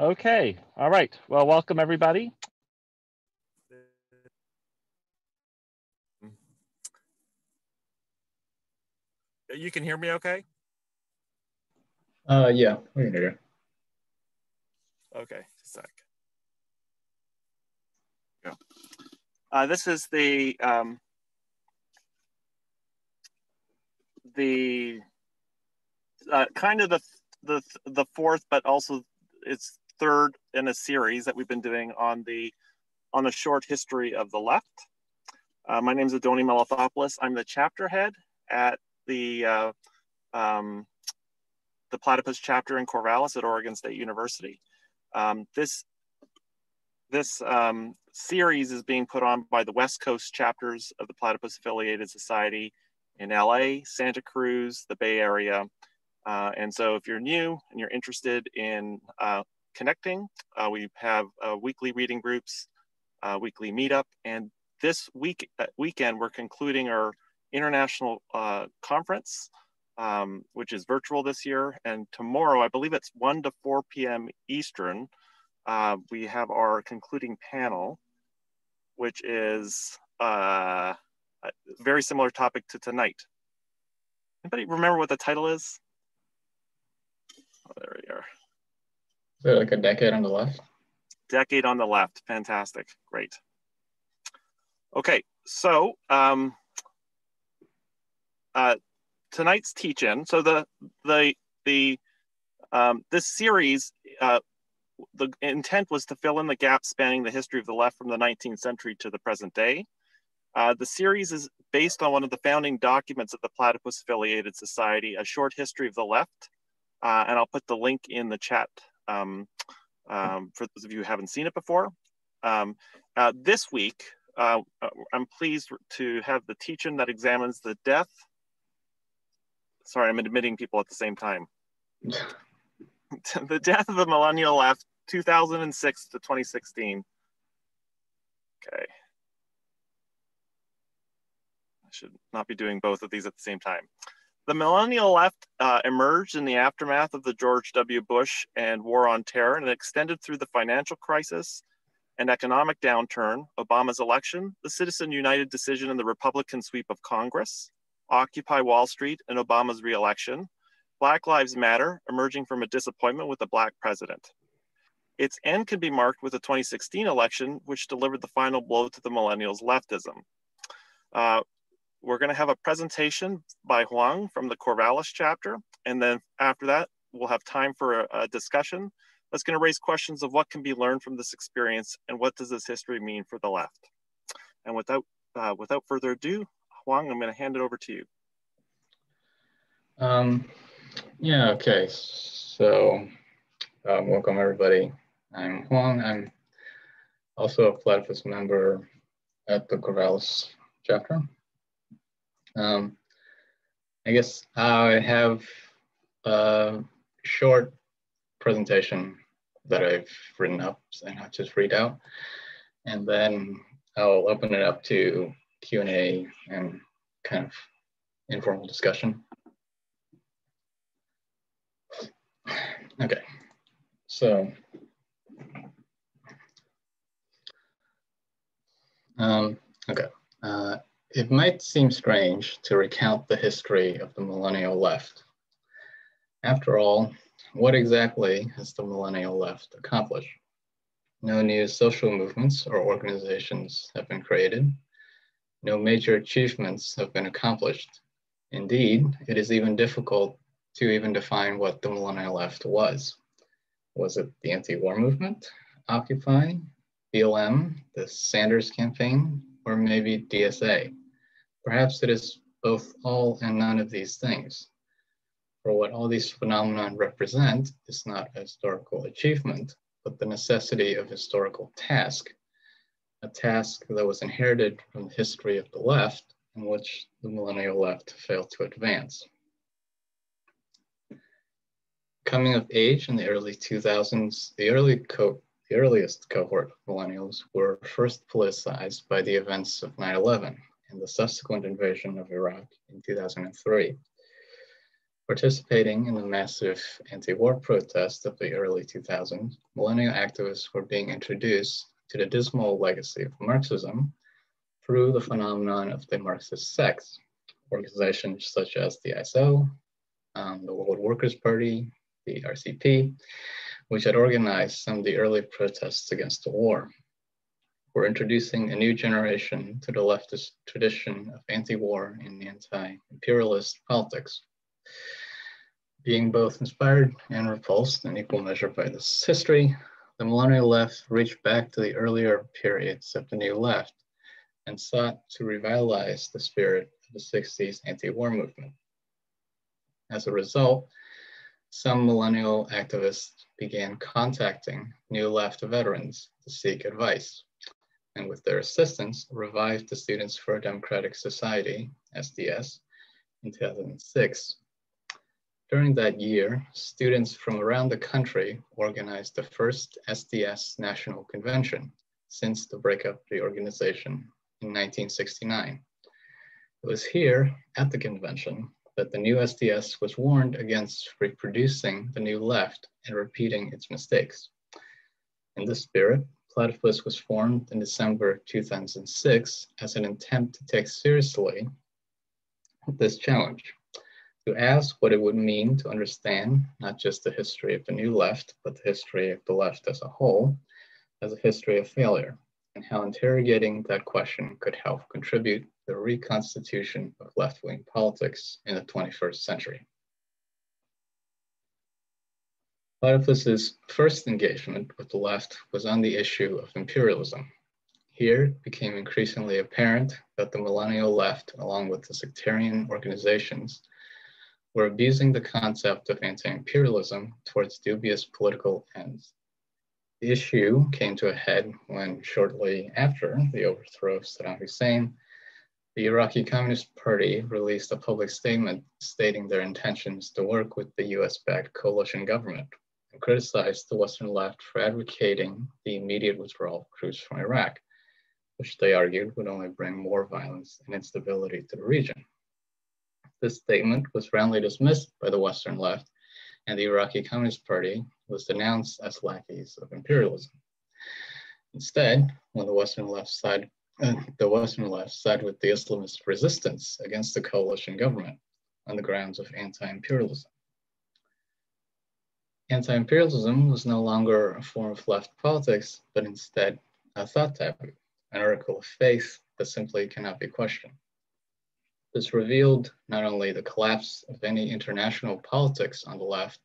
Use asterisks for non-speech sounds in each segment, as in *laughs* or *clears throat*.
Okay, all right. Well, welcome everybody. You can hear me okay? Uh, yeah, we can hear you. Okay, a sec. Go. Uh, this is the um, the uh, kind of the the the fourth, but also it's third in a series that we've been doing on the on a short history of the left. Uh, my name is Andony Melathopoulos. I'm the chapter head at the uh, um, the platypus chapter in Corvallis at Oregon State University. Um, this this um, series is being put on by the West Coast chapters of the Platypus Affiliated Society in LA, Santa Cruz, the Bay Area. Uh, and so if you're new and you're interested in uh, connecting, uh, we have uh, weekly reading groups, uh, weekly meetup, and this week uh, weekend we're concluding our international conference, um, which is virtual this year. And tomorrow, I believe it's 1 to 4 p.m. Eastern, uh, we have our concluding panel, which is uh, a very similar topic to tonight. Anybody remember what the title is? Oh, there we are. Like a decade on the left? Decade on the left. Fantastic. Great. Okay, so um, uh, tonight's teach-in. So the the the um, this series uh, the intent was to fill in the gap spanning the history of the left from the 19th century to the present day. Uh, the series is based on one of the founding documents of the Platypus Affiliated Society, A Short History of the Left. Uh, and I'll put the link in the chat um, um, for those of you who haven't seen it before. Um, uh, this week, uh, I'm pleased to have the teaching that examines the death. Sorry, I'm admitting people at the same time. *laughs* the death of the millennial left 2006 to 2016. Okay. I should not be doing both of these at the same time. The millennial left uh, emerged in the aftermath of the George W. Bush and War on Terror and extended through the financial crisis and economic downturn, Obama's election, the Citizen United decision in the Republican sweep of Congress, Occupy Wall Street, and Obama's reelection, Black Lives Matter emerging from a disappointment with a Black president. Its end can be marked with the 2016 election, which delivered the final blow to the millennials' leftism. Uh, we're going to have a presentation by Huang from the Corvallis chapter, and then after that, we'll have time for a, a discussion that's going to raise questions of what can be learned from this experience and what does this history mean for the left. And without uh, without further ado, Huang, I'm going to hand it over to you. Um, yeah. Okay. So, um, welcome everybody. I'm Huang. I'm also a Platypus member at the Corvallis chapter. Um, I guess I have a short presentation that I've written up and I'll just read out. And then I'll open it up to Q&A and kind of informal discussion. Okay, so Um, okay. Uh, it might seem strange to recount the history of the millennial left. After all, what exactly has the millennial left accomplished? No new social movements or organizations have been created. No major achievements have been accomplished. Indeed, it is even difficult to even define what the millennial left was. Was it the anti-war movement, Occupy, BLM, the Sanders campaign, or maybe DSA. Perhaps it is both all and none of these things. For what all these phenomena represent is not a historical achievement, but the necessity of historical task, a task that was inherited from the history of the left in which the millennial left failed to advance. Coming of age in the early 2000s, the early co the earliest cohort of millennials were first politicized by the events of 9-11 and the subsequent invasion of Iraq in 2003. Participating in the massive anti-war protests of the early 2000s, millennial activists were being introduced to the dismal legacy of Marxism through the phenomenon of the Marxist sects, organizations such as the ISO, um, the World Workers' Party, the RCP, which had organized some of the early protests against the war. We're introducing a new generation to the leftist tradition of anti-war and anti-imperialist politics. Being both inspired and repulsed in equal measure by this history, the millennial left reached back to the earlier periods of the new left and sought to revitalize the spirit of the 60s anti-war movement. As a result, some millennial activists began contacting New Left veterans to seek advice, and with their assistance, revived the Students for a Democratic Society, SDS, in 2006 during that year, students from around the country organized the first SDS National Convention since the breakup of the organization in 1969. It was here at the convention that the new SDS was warned against reproducing the new left and repeating its mistakes. In this spirit, Platypus was formed in December 2006 as an attempt to take seriously this challenge to ask what it would mean to understand not just the history of the new left, but the history of the left as a whole, as a history of failure, and how interrogating that question could help contribute the reconstitution of left-wing politics in the 21st century. Platypus's first engagement with the left was on the issue of imperialism. Here it became increasingly apparent that the millennial left, along with the sectarian organizations, were abusing the concept of anti-imperialism towards dubious political ends. The issue came to a head when shortly after the overthrow of Saddam Hussein, the Iraqi Communist Party released a public statement stating their intentions to work with the US-backed coalition government and criticized the Western left for advocating the immediate withdrawal of troops from Iraq, which they argued would only bring more violence and instability to the region. This statement was roundly dismissed by the Western left, and the Iraqi Communist Party was denounced as lackeys of imperialism. Instead, when the Western left side, uh, the Western left sided with the Islamist resistance against the coalition government on the grounds of anti-imperialism. Anti-imperialism was no longer a form of left politics, but instead a thought taboo, an article of faith that simply cannot be questioned. This revealed not only the collapse of any international politics on the left,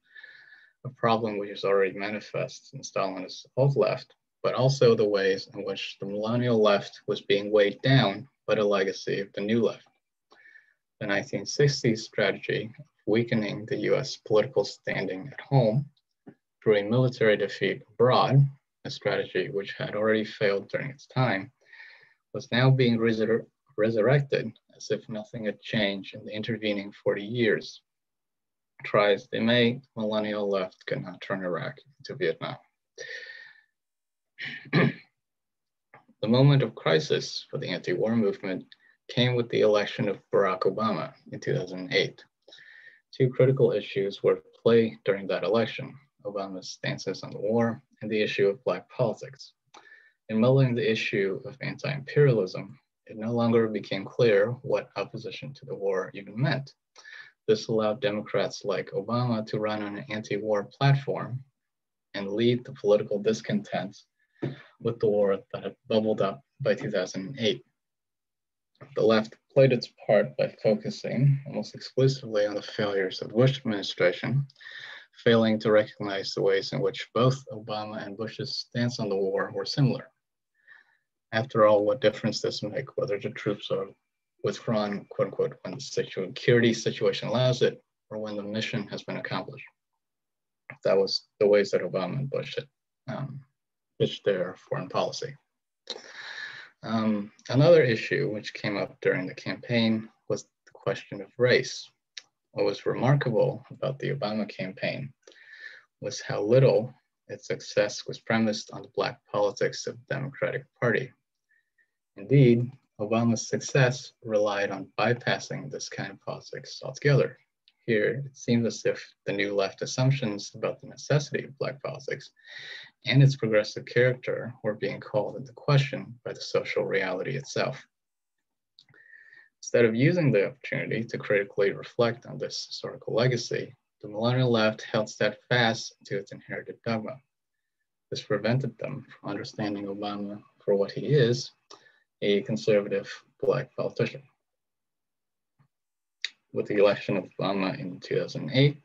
a problem which is already manifest in Stalinist old left, but also the ways in which the millennial left was being weighed down by the legacy of the new left. The 1960s strategy of weakening the US political standing at home through a military defeat abroad, a strategy which had already failed during its time, was now being resur resurrected as if nothing had changed in the intervening 40 years. Try as they may, millennial left could not turn Iraq into Vietnam. *clears throat* the moment of crisis for the anti-war movement came with the election of Barack Obama in 2008. Two critical issues were at play during that election, Obama's stances on the war and the issue of Black politics. In muddling the issue of anti-imperialism, it no longer became clear what opposition to the war even meant. This allowed Democrats like Obama to run on an anti-war platform and lead the political discontent with the war that had bubbled up by 2008. The left played its part by focusing almost exclusively on the failures of the Bush administration, failing to recognize the ways in which both Obama and Bush's stance on the war were similar. After all, what difference does it make whether the troops are withdrawn, quote unquote, when the security situation allows it or when the mission has been accomplished? That was the ways that Obama and Bush had um, pitched their foreign policy. Um, another issue which came up during the campaign was the question of race. What was remarkable about the Obama campaign was how little its success was premised on the Black politics of the Democratic Party. Indeed, Obama's success relied on bypassing this kind of politics altogether. Here, it seems as if the new left assumptions about the necessity of Black politics and its progressive character were being called into question by the social reality itself. Instead of using the opportunity to critically reflect on this historical legacy, the millennial left held steadfast to its inherited dogma. This prevented them from understanding Obama for what he is, a conservative black politician. With the election of Obama in 2008,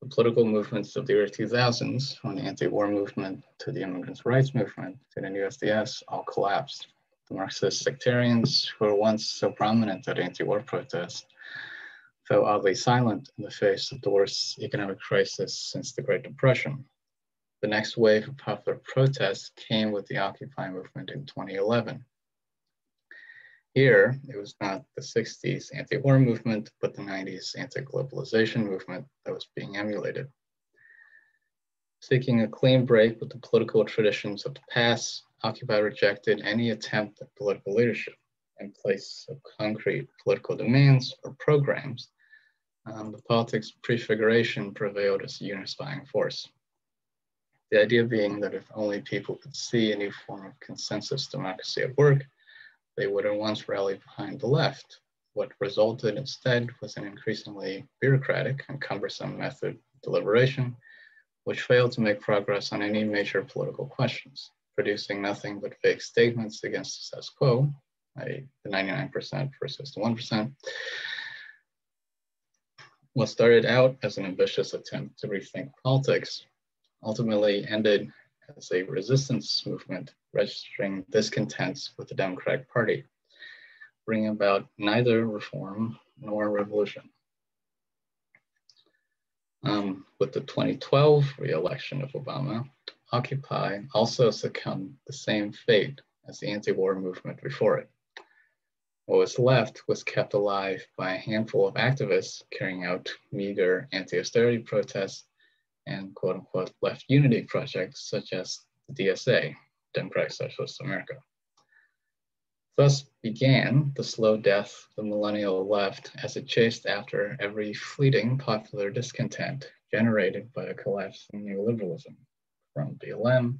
the political movements of the early 2000s, from the anti-war movement to the immigrants' rights movement to the new SDS, all collapsed. Marxist sectarians who were once so prominent at anti-war protests fell oddly silent in the face of the worst economic crisis since the Great Depression. The next wave of popular protests came with the Occupy movement in 2011. Here, it was not the 60s anti-war movement, but the 90s anti-globalization movement that was being emulated. Seeking a clean break with the political traditions of the past, Occupy rejected any attempt at political leadership in place of concrete political demands or programs. Um, the politics prefiguration prevailed as a unifying force. The idea being that if only people could see a new form of consensus democracy at work, they would at once rally behind the left. What resulted instead was an increasingly bureaucratic and cumbersome method of deliberation, which failed to make progress on any major political questions, producing nothing but vague statements against the status quo, i.e. the 99% versus the 1%. What started out as an ambitious attempt to rethink politics ultimately ended as a resistance movement registering discontents with the Democratic Party, bringing about neither reform nor revolution. Um, with the 2012 re-election of Obama, Occupy also succumbed the same fate as the anti-war movement before it. What was left was kept alive by a handful of activists carrying out meager anti-austerity protests and quote unquote left unity projects such as the DSA, Democratic Socialist America. Thus began the slow death of the millennial left as it chased after every fleeting popular discontent generated by a collapse in neoliberalism, from BLM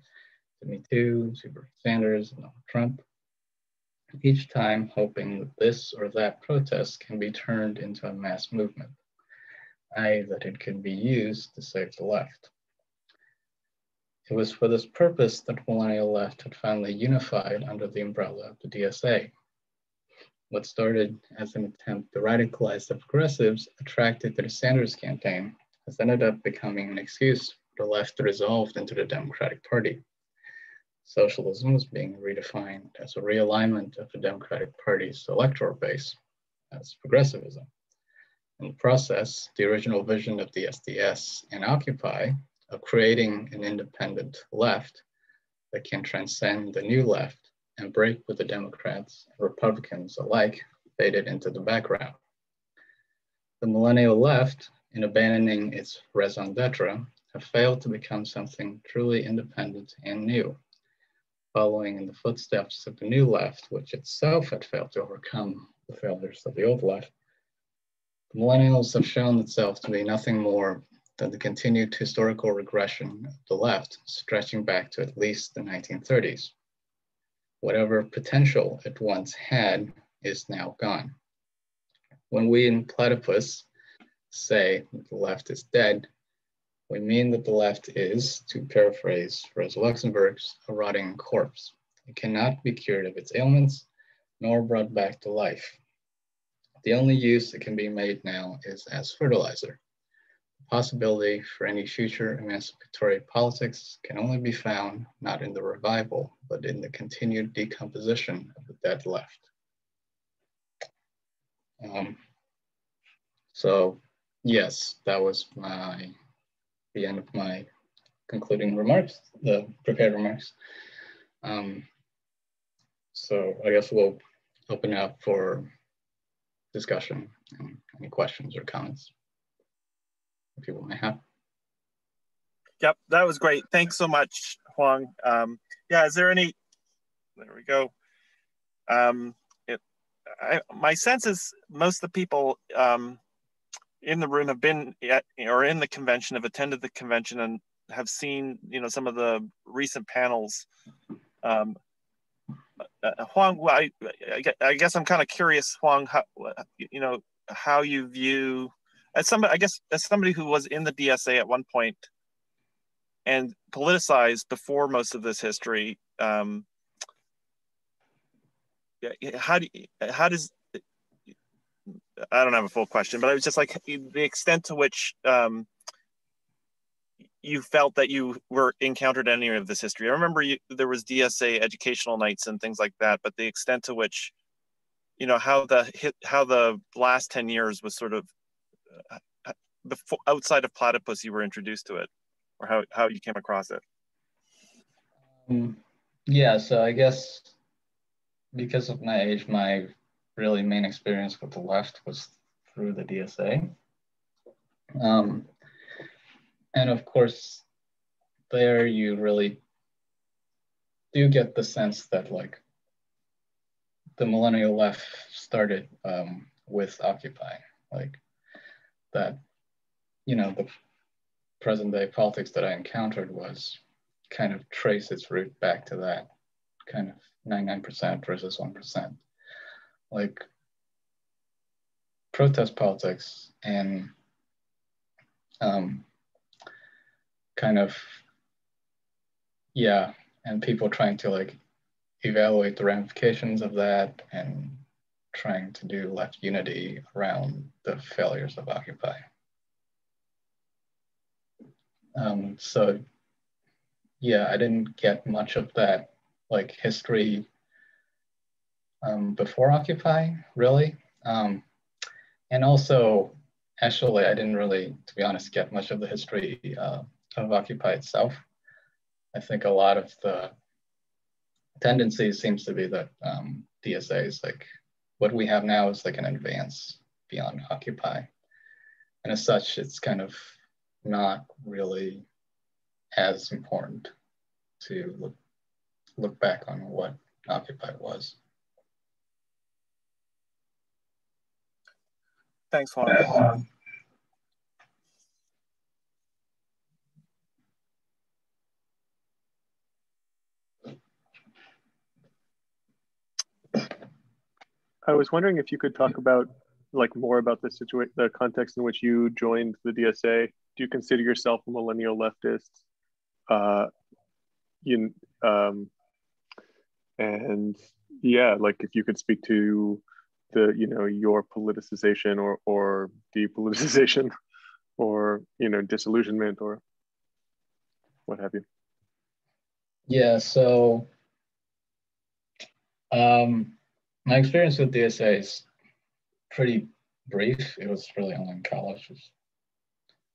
Too to Bernie Sanders and Donald Trump, each time hoping that this or that protest can be turned into a mass movement i.e. that it can be used to save the left. It was for this purpose that the millennial left had finally unified under the umbrella of the DSA. What started as an attempt to radicalize the progressives attracted to the Sanders campaign has ended up becoming an excuse the left to resolve into the Democratic Party. Socialism was being redefined as a realignment of the Democratic Party's electoral base as progressivism. In the process, the original vision of the SDS and Occupy of creating an independent left that can transcend the new left and break with the Democrats and Republicans alike faded into the background. The millennial left, in abandoning its raison d'etre, have failed to become something truly independent and new, following in the footsteps of the new left, which itself had failed to overcome the failures of the old left the millennials have shown itself to be nothing more than the continued historical regression of the left, stretching back to at least the 1930s. Whatever potential it once had is now gone. When we in Platypus say that the left is dead, we mean that the left is, to paraphrase Rosa Luxemburg's, a rotting corpse. It cannot be cured of its ailments, nor brought back to life. The only use that can be made now is as fertilizer. The possibility for any future emancipatory politics can only be found not in the revival, but in the continued decomposition of the dead left. Um, so yes, that was my the end of my concluding remarks, the prepared remarks. Um, so I guess we'll open up for discussion and any questions or comments people may have. Yep, that was great. Thanks so much, Huang. Um, yeah, is there any? There we go. Um, it, I, my sense is most of the people um, in the room have been at or in the convention, have attended the convention, and have seen you know some of the recent panels. Um, uh, Huang, I, I guess I'm kind of curious, Huang, how, you know, how you view as somebody, I guess, as somebody who was in the DSA at one point and politicized before most of this history. Um, how do you, how does I don't have a full question, but I was just like the extent to which um, you felt that you were encountered any of this history. I remember you, there was DSA educational nights and things like that, but the extent to which, you know, how the hit, how the last ten years was sort of uh, before outside of platypus, you were introduced to it, or how how you came across it. Um, yeah, so I guess because of my age, my really main experience with the left was through the DSA. Um, and of course, there you really do get the sense that like the millennial left started um, with Occupy, like that, you know, the present day politics that I encountered was kind of trace its root back to that kind of 99% versus 1%. Like protest politics and um, kind of, yeah, and people trying to like evaluate the ramifications of that and trying to do left unity around the failures of Occupy. Um, so yeah, I didn't get much of that like history um, before Occupy, really. Um, and also, actually, I didn't really, to be honest, get much of the history uh, of Occupy itself. I think a lot of the tendency seems to be that um, DSA is like what we have now is like an advance beyond Occupy. And as such, it's kind of not really as important to look, look back on what Occupy was. Thanks, Huang. I was wondering if you could talk about like more about the situation, the context in which you joined the DSA. Do you consider yourself a millennial leftist? Uh, you, um, and yeah, like if you could speak to the, you know, your politicization or or depoliticization, *laughs* or you know, disillusionment or what have you. Yeah. So. Um, my experience with DSA is pretty brief. It was really only in college.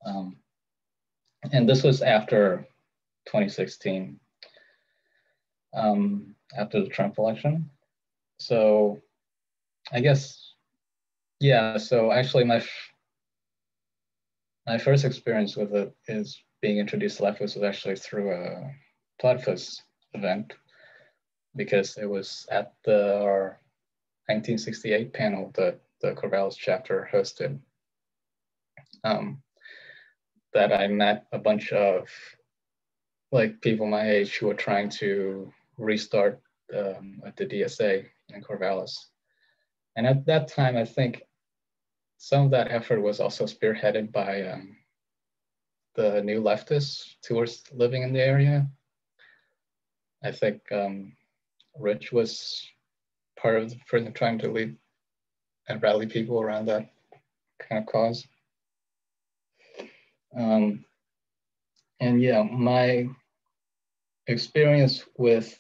Um, and this was after 2016, um, after the Trump election. So I guess, yeah, so actually my, my first experience with it is being introduced to leftist was actually through a Platypus event because it was at the, our 1968 panel that the Corvallis chapter hosted um, that I met a bunch of like people my age who were trying to restart um, at the DSA in Corvallis. And at that time, I think some of that effort was also spearheaded by um, the new leftists were living in the area. I think um, Rich was part of the trying to lead and rally people around that kind of cause. Um, and yeah, my experience with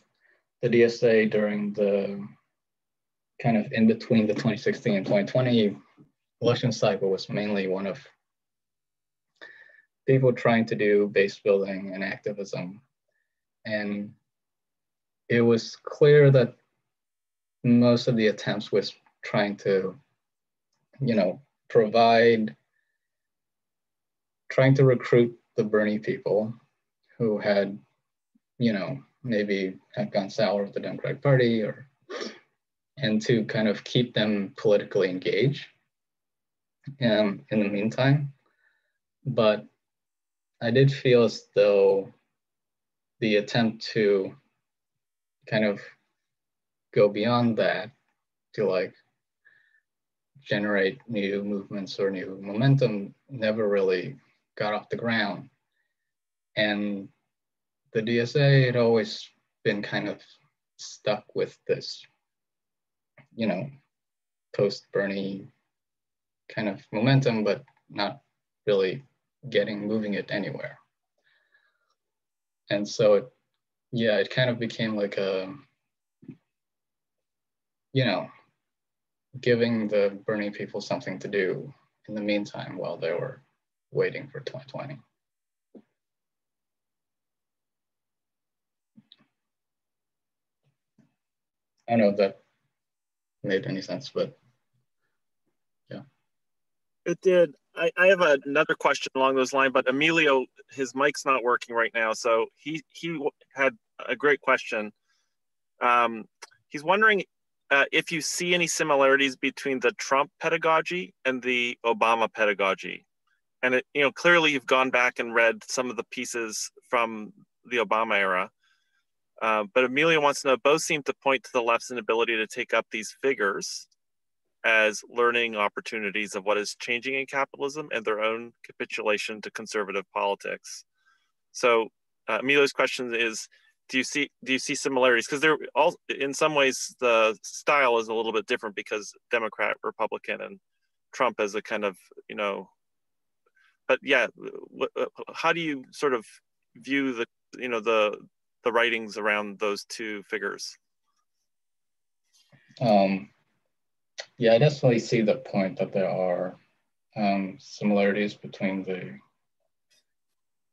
the DSA during the kind of in between the 2016 and 2020 election cycle was mainly one of people trying to do base building and activism. And it was clear that most of the attempts was trying to, you know, provide, trying to recruit the Bernie people who had, you know, maybe had gone sour with the Democratic Party or, and to kind of keep them politically engaged. um, in the meantime. But I did feel as though the attempt to kind of go beyond that to like generate new movements or new momentum never really got off the ground. And the DSA had always been kind of stuck with this, you know, post Bernie kind of momentum, but not really getting moving it anywhere. And so, it, yeah, it kind of became like a, you know, giving the Bernie people something to do in the meantime while they were waiting for 2020. I know that made any sense, but yeah. It did. I, I have another question along those lines, but Emilio, his mic's not working right now, so he he had a great question. Um, he's wondering uh, if you see any similarities between the Trump pedagogy and the Obama pedagogy. And it, you know, clearly you've gone back and read some of the pieces from the Obama era. Uh, but Emilio wants to know both seem to point to the left's inability to take up these figures as learning opportunities of what is changing in capitalism and their own capitulation to conservative politics. So uh, Emilio's question is do you see do you see similarities because they're all in some ways the style is a little bit different because democrat republican and trump as a kind of you know but yeah how do you sort of view the you know the the writings around those two figures um yeah i definitely see the point that there are um, similarities between the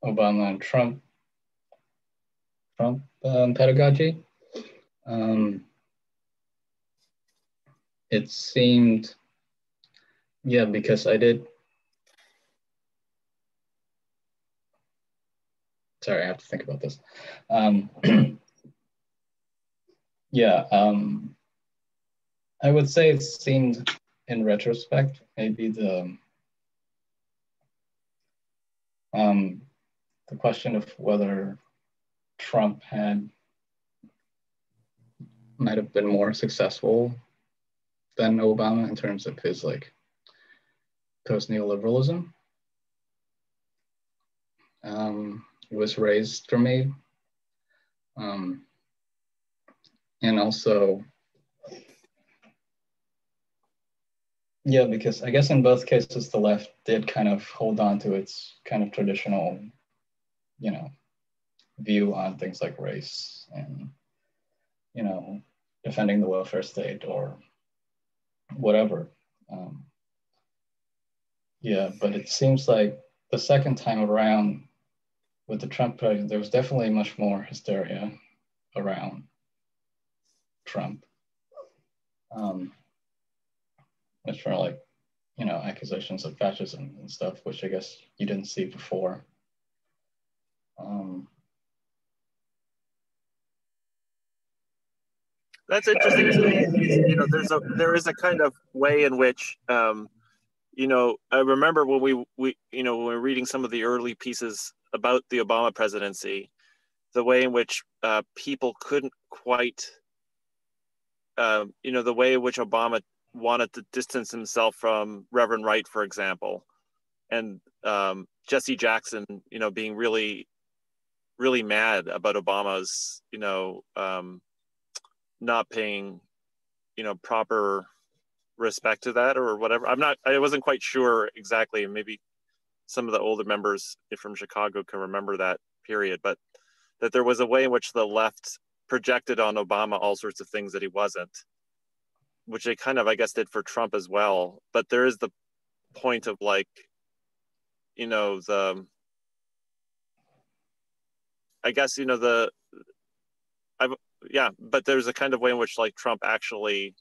obama and trump Trump um, pedagogy. Um, it seemed, yeah, because I did. Sorry, I have to think about this. Um, *clears throat* yeah, um, I would say it seemed in retrospect, maybe the um, the question of whether Trump had might have been more successful than Obama in terms of his like post neoliberalism. Um, was raised for me. Um, and also, yeah, because I guess in both cases, the left did kind of hold on to its kind of traditional, you know, view on things like race and you know defending the welfare state or whatever um, yeah but it seems like the second time around with the trump president there was definitely much more hysteria around trump um, which were like you know accusations of fascism and stuff which i guess you didn't see before um, that's interesting to me. You know, there's a there is a kind of way in which, um, you know, I remember when we we you know when we were reading some of the early pieces about the Obama presidency, the way in which uh, people couldn't quite, uh, you know, the way in which Obama wanted to distance himself from Reverend Wright, for example, and um, Jesse Jackson, you know, being really, really mad about Obama's, you know. Um, not paying you know proper respect to that or whatever i'm not i wasn't quite sure exactly maybe some of the older members from chicago can remember that period but that there was a way in which the left projected on obama all sorts of things that he wasn't which they kind of i guess did for trump as well. But there is the point of like you know the i guess you know the i've yeah, but there's a kind of way in which like Trump actually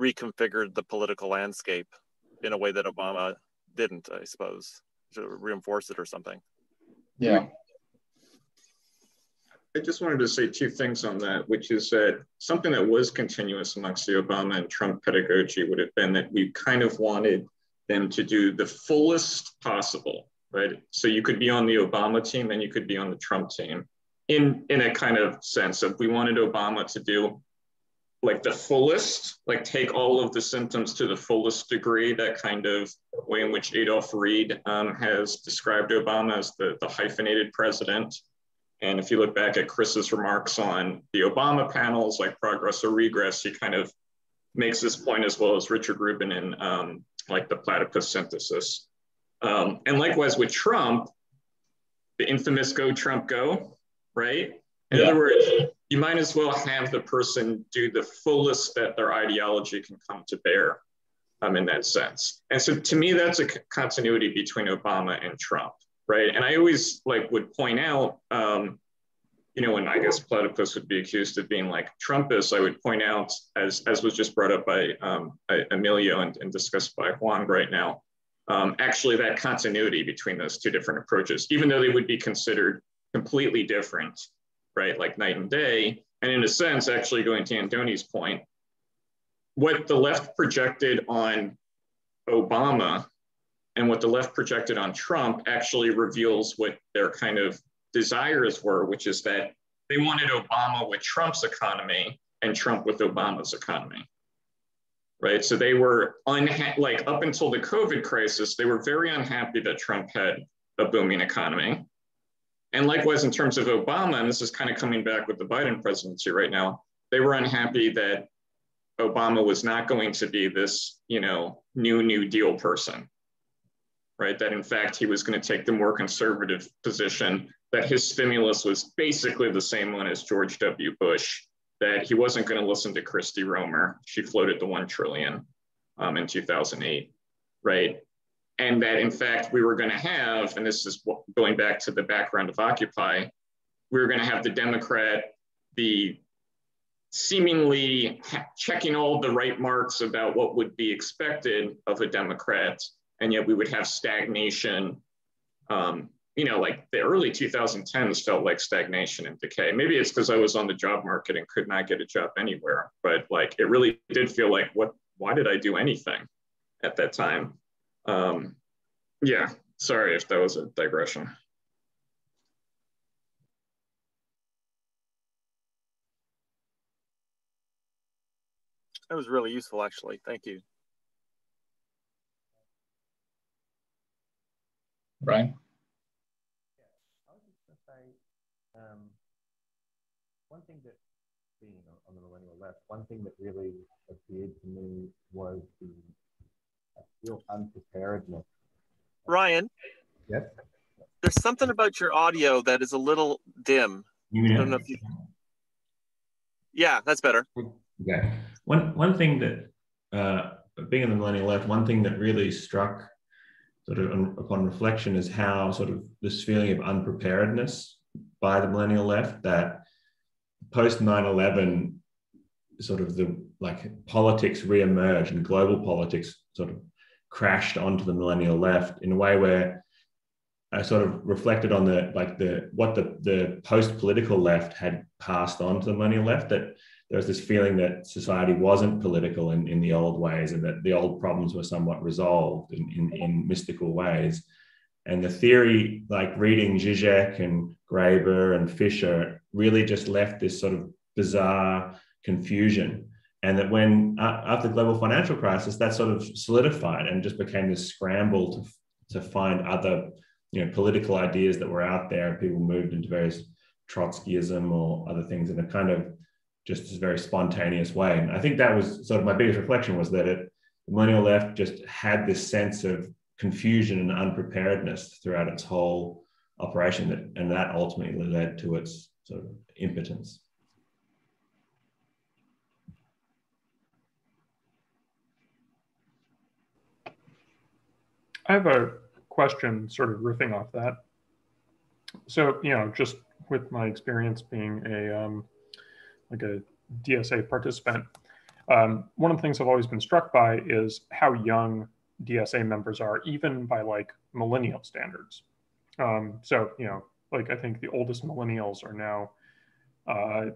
reconfigured the political landscape in a way that Obama didn't, I suppose, to reinforce it or something. Yeah. I just wanted to say two things on that, which is that something that was continuous amongst the Obama and Trump pedagogy would have been that we kind of wanted them to do the fullest possible, right? So you could be on the Obama team and you could be on the Trump team in, in a kind of sense of we wanted Obama to do like the fullest, like take all of the symptoms to the fullest degree, that kind of way in which Adolph Reed um, has described Obama as the, the hyphenated president. And if you look back at Chris's remarks on the Obama panels, like progress or regress, he kind of makes this point as well as Richard Rubin in um, like the platypus synthesis. Um, and likewise with Trump, the infamous go Trump go, right? In yeah. other words, you might as well have the person do the fullest that their ideology can come to bear um, in that sense. And so to me, that's a continuity between Obama and Trump, right? And I always like would point out, um, you know, when I guess platypus would be accused of being like Trumpist, I would point out, as, as was just brought up by um, Emilio and, and, discussed by Huang right now, um, actually that continuity between those two different approaches, even though they would be considered completely different, right? Like night and day. And in a sense, actually going to Andony's point, what the left projected on Obama and what the left projected on Trump actually reveals what their kind of desires were, which is that they wanted Obama with Trump's economy and Trump with Obama's economy. Right. So they were unhappy, like up until the COVID crisis, they were very unhappy that Trump had a booming economy. And likewise, in terms of Obama, and this is kind of coming back with the Biden presidency right now, they were unhappy that Obama was not going to be this, you know, new New Deal person, right? That in fact he was going to take the more conservative position, that his stimulus was basically the same one as George W. Bush, that he wasn't going to listen to Christy Romer. She floated the one trillion um, in 2008, right? And that in fact we were going to have, and this is going back to the background of Occupy, we were going to have the Democrat be seemingly checking all the right marks about what would be expected of a Democrat, and yet we would have stagnation. Um, you know, like the early 2010s felt like stagnation and decay. Maybe it's because I was on the job market and could not get a job anywhere, but like it really did feel like, what? Why did I do anything at that time? Um, yeah, sorry if that was a digression. That was really useful, actually. Thank you. Brian? Yeah, I was just going to say, um, one thing that, being on the millennial left, one thing that really appeared to me was the real unpreparedness. Ryan. Yes. There's something about your audio that is a little dim. You I don't know if you. Yeah, that's better. Okay. One one thing that uh, being in the millennial left, one thing that really struck sort of upon reflection is how sort of this feeling of unpreparedness by the millennial left that post 9-11 sort of the like politics re-emerged and global politics sort of crashed onto the millennial left in a way where I sort of reflected on the like the what the the post political left had passed on to the millennial left that there was this feeling that society wasn't political in, in the old ways and that the old problems were somewhat resolved in, in, in mystical ways. And the theory, like reading Zizek and Graeber and Fisher, really just left this sort of bizarre confusion and that when uh, after the global financial crisis that sort of solidified and just became this scramble to, to find other you know political ideas that were out there and people moved into various trotskyism or other things in a kind of just this very spontaneous way. And i think that was sort of my biggest reflection was that it the millennial left just had this sense of confusion and unpreparedness throughout its whole operation that, and that ultimately led to its sort of impotence I have a question sort of riffing off that. So, you know, just with my experience being a um, like a DSA participant, um, one of the things I've always been struck by is how young DSA members are, even by like millennial standards. Um, so, you know, like I think the oldest millennials are now uh,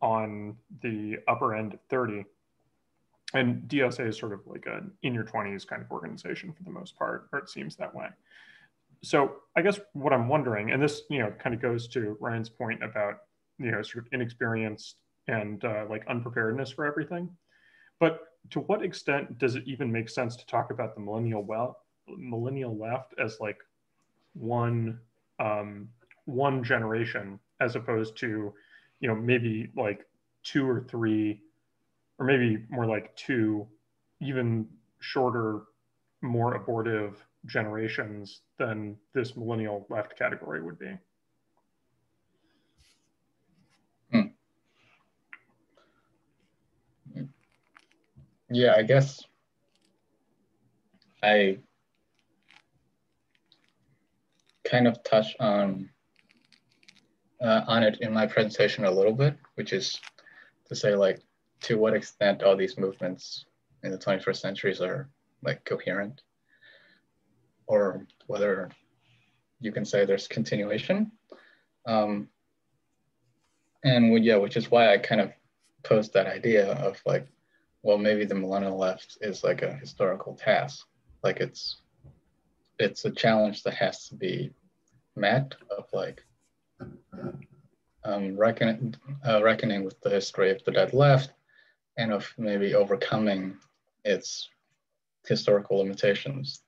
on the upper end of 30. And DSA is sort of like an in your 20s kind of organization for the most part, or it seems that way. So I guess what I'm wondering, and this you know kind of goes to Ryan's point about you know sort of inexperienced and uh, like unpreparedness for everything, but to what extent does it even make sense to talk about the millennial well millennial left as like one um, one generation as opposed to you know maybe like two or three or maybe more like two even shorter more abortive generations than this millennial left category would be hmm. yeah i guess i kind of touched on uh, on it in my presentation a little bit, which is to say like to what extent all these movements in the 21st centuries are like coherent or whether you can say there's continuation. Um, and yeah, which is why I kind of posed that idea of like, well, maybe the millennial left is like a historical task. Like it's it's a challenge that has to be met of like um, reckon, uh, reckoning with the history of the dead left and of maybe overcoming its historical limitations.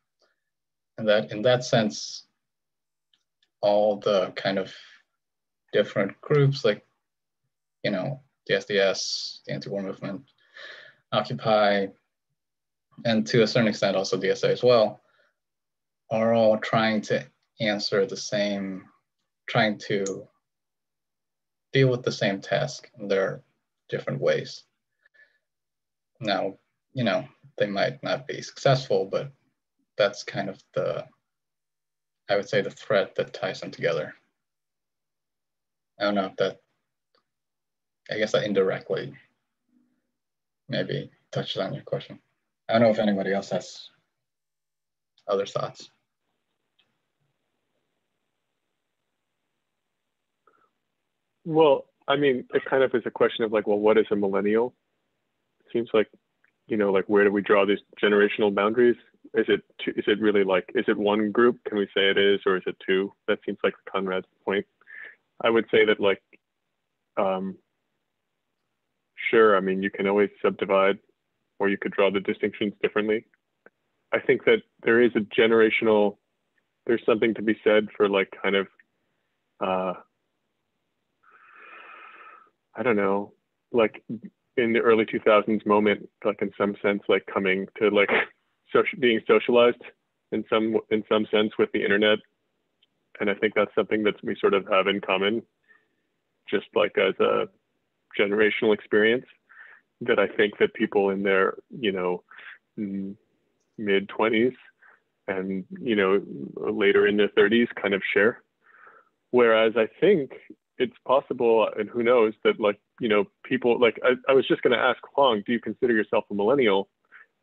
And that in that sense, all the kind of different groups like, you know, the SDS, the anti-war movement, Occupy, and to a certain extent also DSA as well, are all trying to answer the same, trying to deal with the same task in their different ways. Now, you know, they might not be successful, but that's kind of the, I would say, the thread that ties them together. I don't know if that, I guess that indirectly maybe touches on your question. I don't know if anybody else has other thoughts. Well, I mean, it kind of is a question of like, well, what is a millennial? Seems like, you know, like where do we draw these generational boundaries? Is it two, is it really like is it one group? Can we say it is, or is it two? That seems like Conrad's point. I would say that like, um, sure. I mean, you can always subdivide, or you could draw the distinctions differently. I think that there is a generational. There's something to be said for like kind of. Uh, I don't know, like in the early 2000s moment, like in some sense, like coming to like social, being socialized in some in some sense with the internet, and I think that's something that we sort of have in common, just like as a generational experience. That I think that people in their you know mid 20s and you know later in their 30s kind of share. Whereas I think it's possible, and who knows, that like, you know, people like, I, I was just going to ask Huang, do you consider yourself a millennial?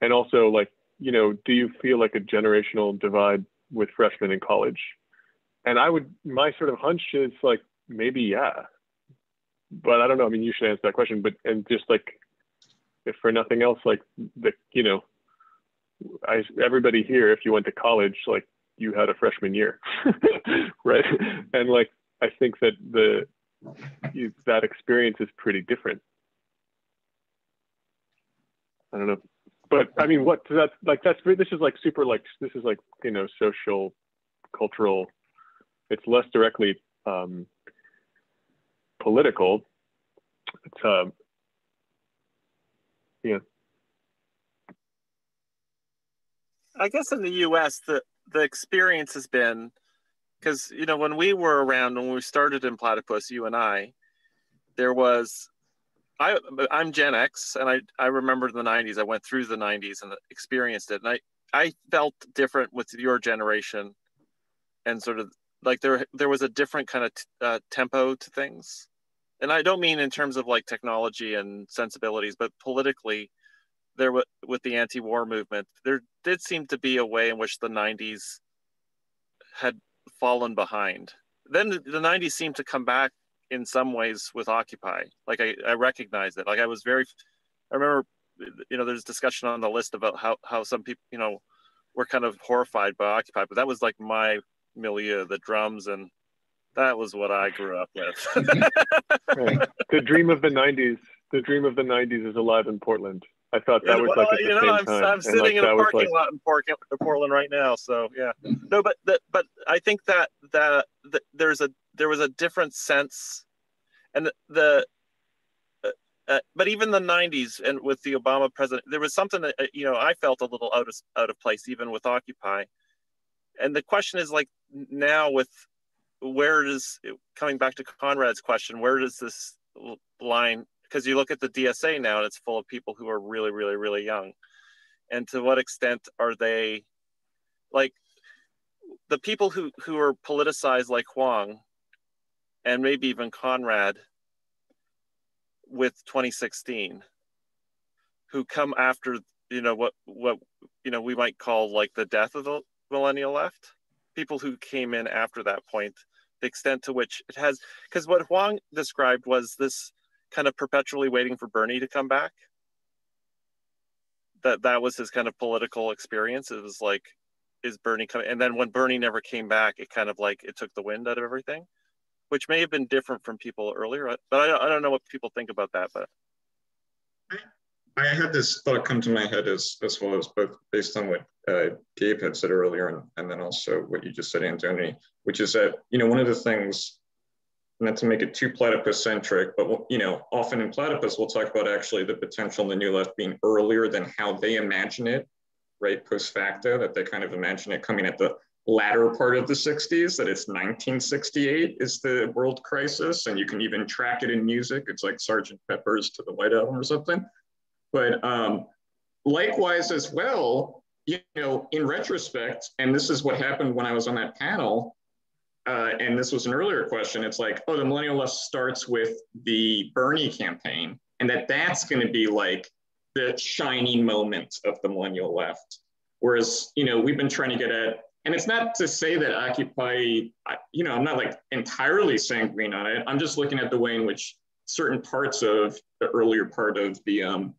And also, like, you know, do you feel like a generational divide with freshmen in college? And I would, my sort of hunch is like, maybe, yeah. But I don't know. I mean, you should answer that question. But, and just like, if for nothing else, like, the, you know, I, everybody here, if you went to college, like, you had a freshman year, *laughs* right? And like, I think that the that experience is pretty different. I don't know, but I mean, what that like? That's this is like super like this is like you know social, cultural. It's less directly um, political. It's um, yeah. I guess in the U.S. the the experience has been because you know when we were around when we started in platypus you and i there was i i'm gen x and i i remember the 90s i went through the 90s and experienced it and i i felt different with your generation and sort of like there there was a different kind of t- uh, tempo to things. And i don't mean in terms of like technology and sensibilities but politically there with the anti-war movement there did seem to be a way in which the 90s had fallen behind. Then the, the 90s seemed to come back in some ways with Occupy. Like I, I recognized it. Like I was very, I remember you know, there's discussion on the list about how how some people, you know, were kind of horrified by Occupy, but that was like my milieu, the drums, and that was what I grew up with. *laughs* right. *laughs* The dream of the '90s, the dream of the '90s is alive in Portland. I thought that was like at the you know, same I'm, time. I'm sitting like, in a parking like- lot in Portland, Portland right now. So yeah, no, but that, but I think that that, that there's a there was a different sense, and the, the uh, uh, but even the '90s and with the Obama president, there was something that uh, you know I felt a little out of out of place even with Occupy, and the question is like now with where does coming back to Conrad's question, where does this line because you look at the DSA now and it's full of people who are really, really, really young. And to what extent are they like the people who, who are politicized like Huang and maybe even Conrad with 2016 who come after, you know, what, what, you know, we might call like the death of the millennial left people who came in after that point, the extent to which it has, because what Huang described was this kind of perpetually waiting for Bernie to come back. That that was his kind of political experience. It was like, is Bernie coming? And then when Bernie never came back, it kind of like it took the wind out of everything, which may have been different from people earlier. But I, I don't know what people think about that. But I had this thought come to my head as, as well as both based on what uh, Gabe had said earlier and, and then also what you just said, Andony, which is that, you know, one of the things, not to make it too platypus centric, but, you know, often in platypus, we'll talk about actually the potential in the new left being earlier than how they imagine it, right? Post facto, that they kind of imagine it coming at the latter part of the 60s, that it's 1968 is the world crisis. And you can even track it in music. It's like Sergeant Pepper's to the White Album or something. But um, likewise, as well, you know, in retrospect, and this is what happened when I was on that panel, uh, and this was an earlier question. It's like, oh, the millennial left starts with the Bernie campaign, and that that's going to be like the shining moment of the millennial left. Whereas, you know, we've been trying to get at, and it's not to say that Occupy, you know, I'm not like entirely sanguine on it. I'm just looking at the way in which certain parts of the earlier part of the um,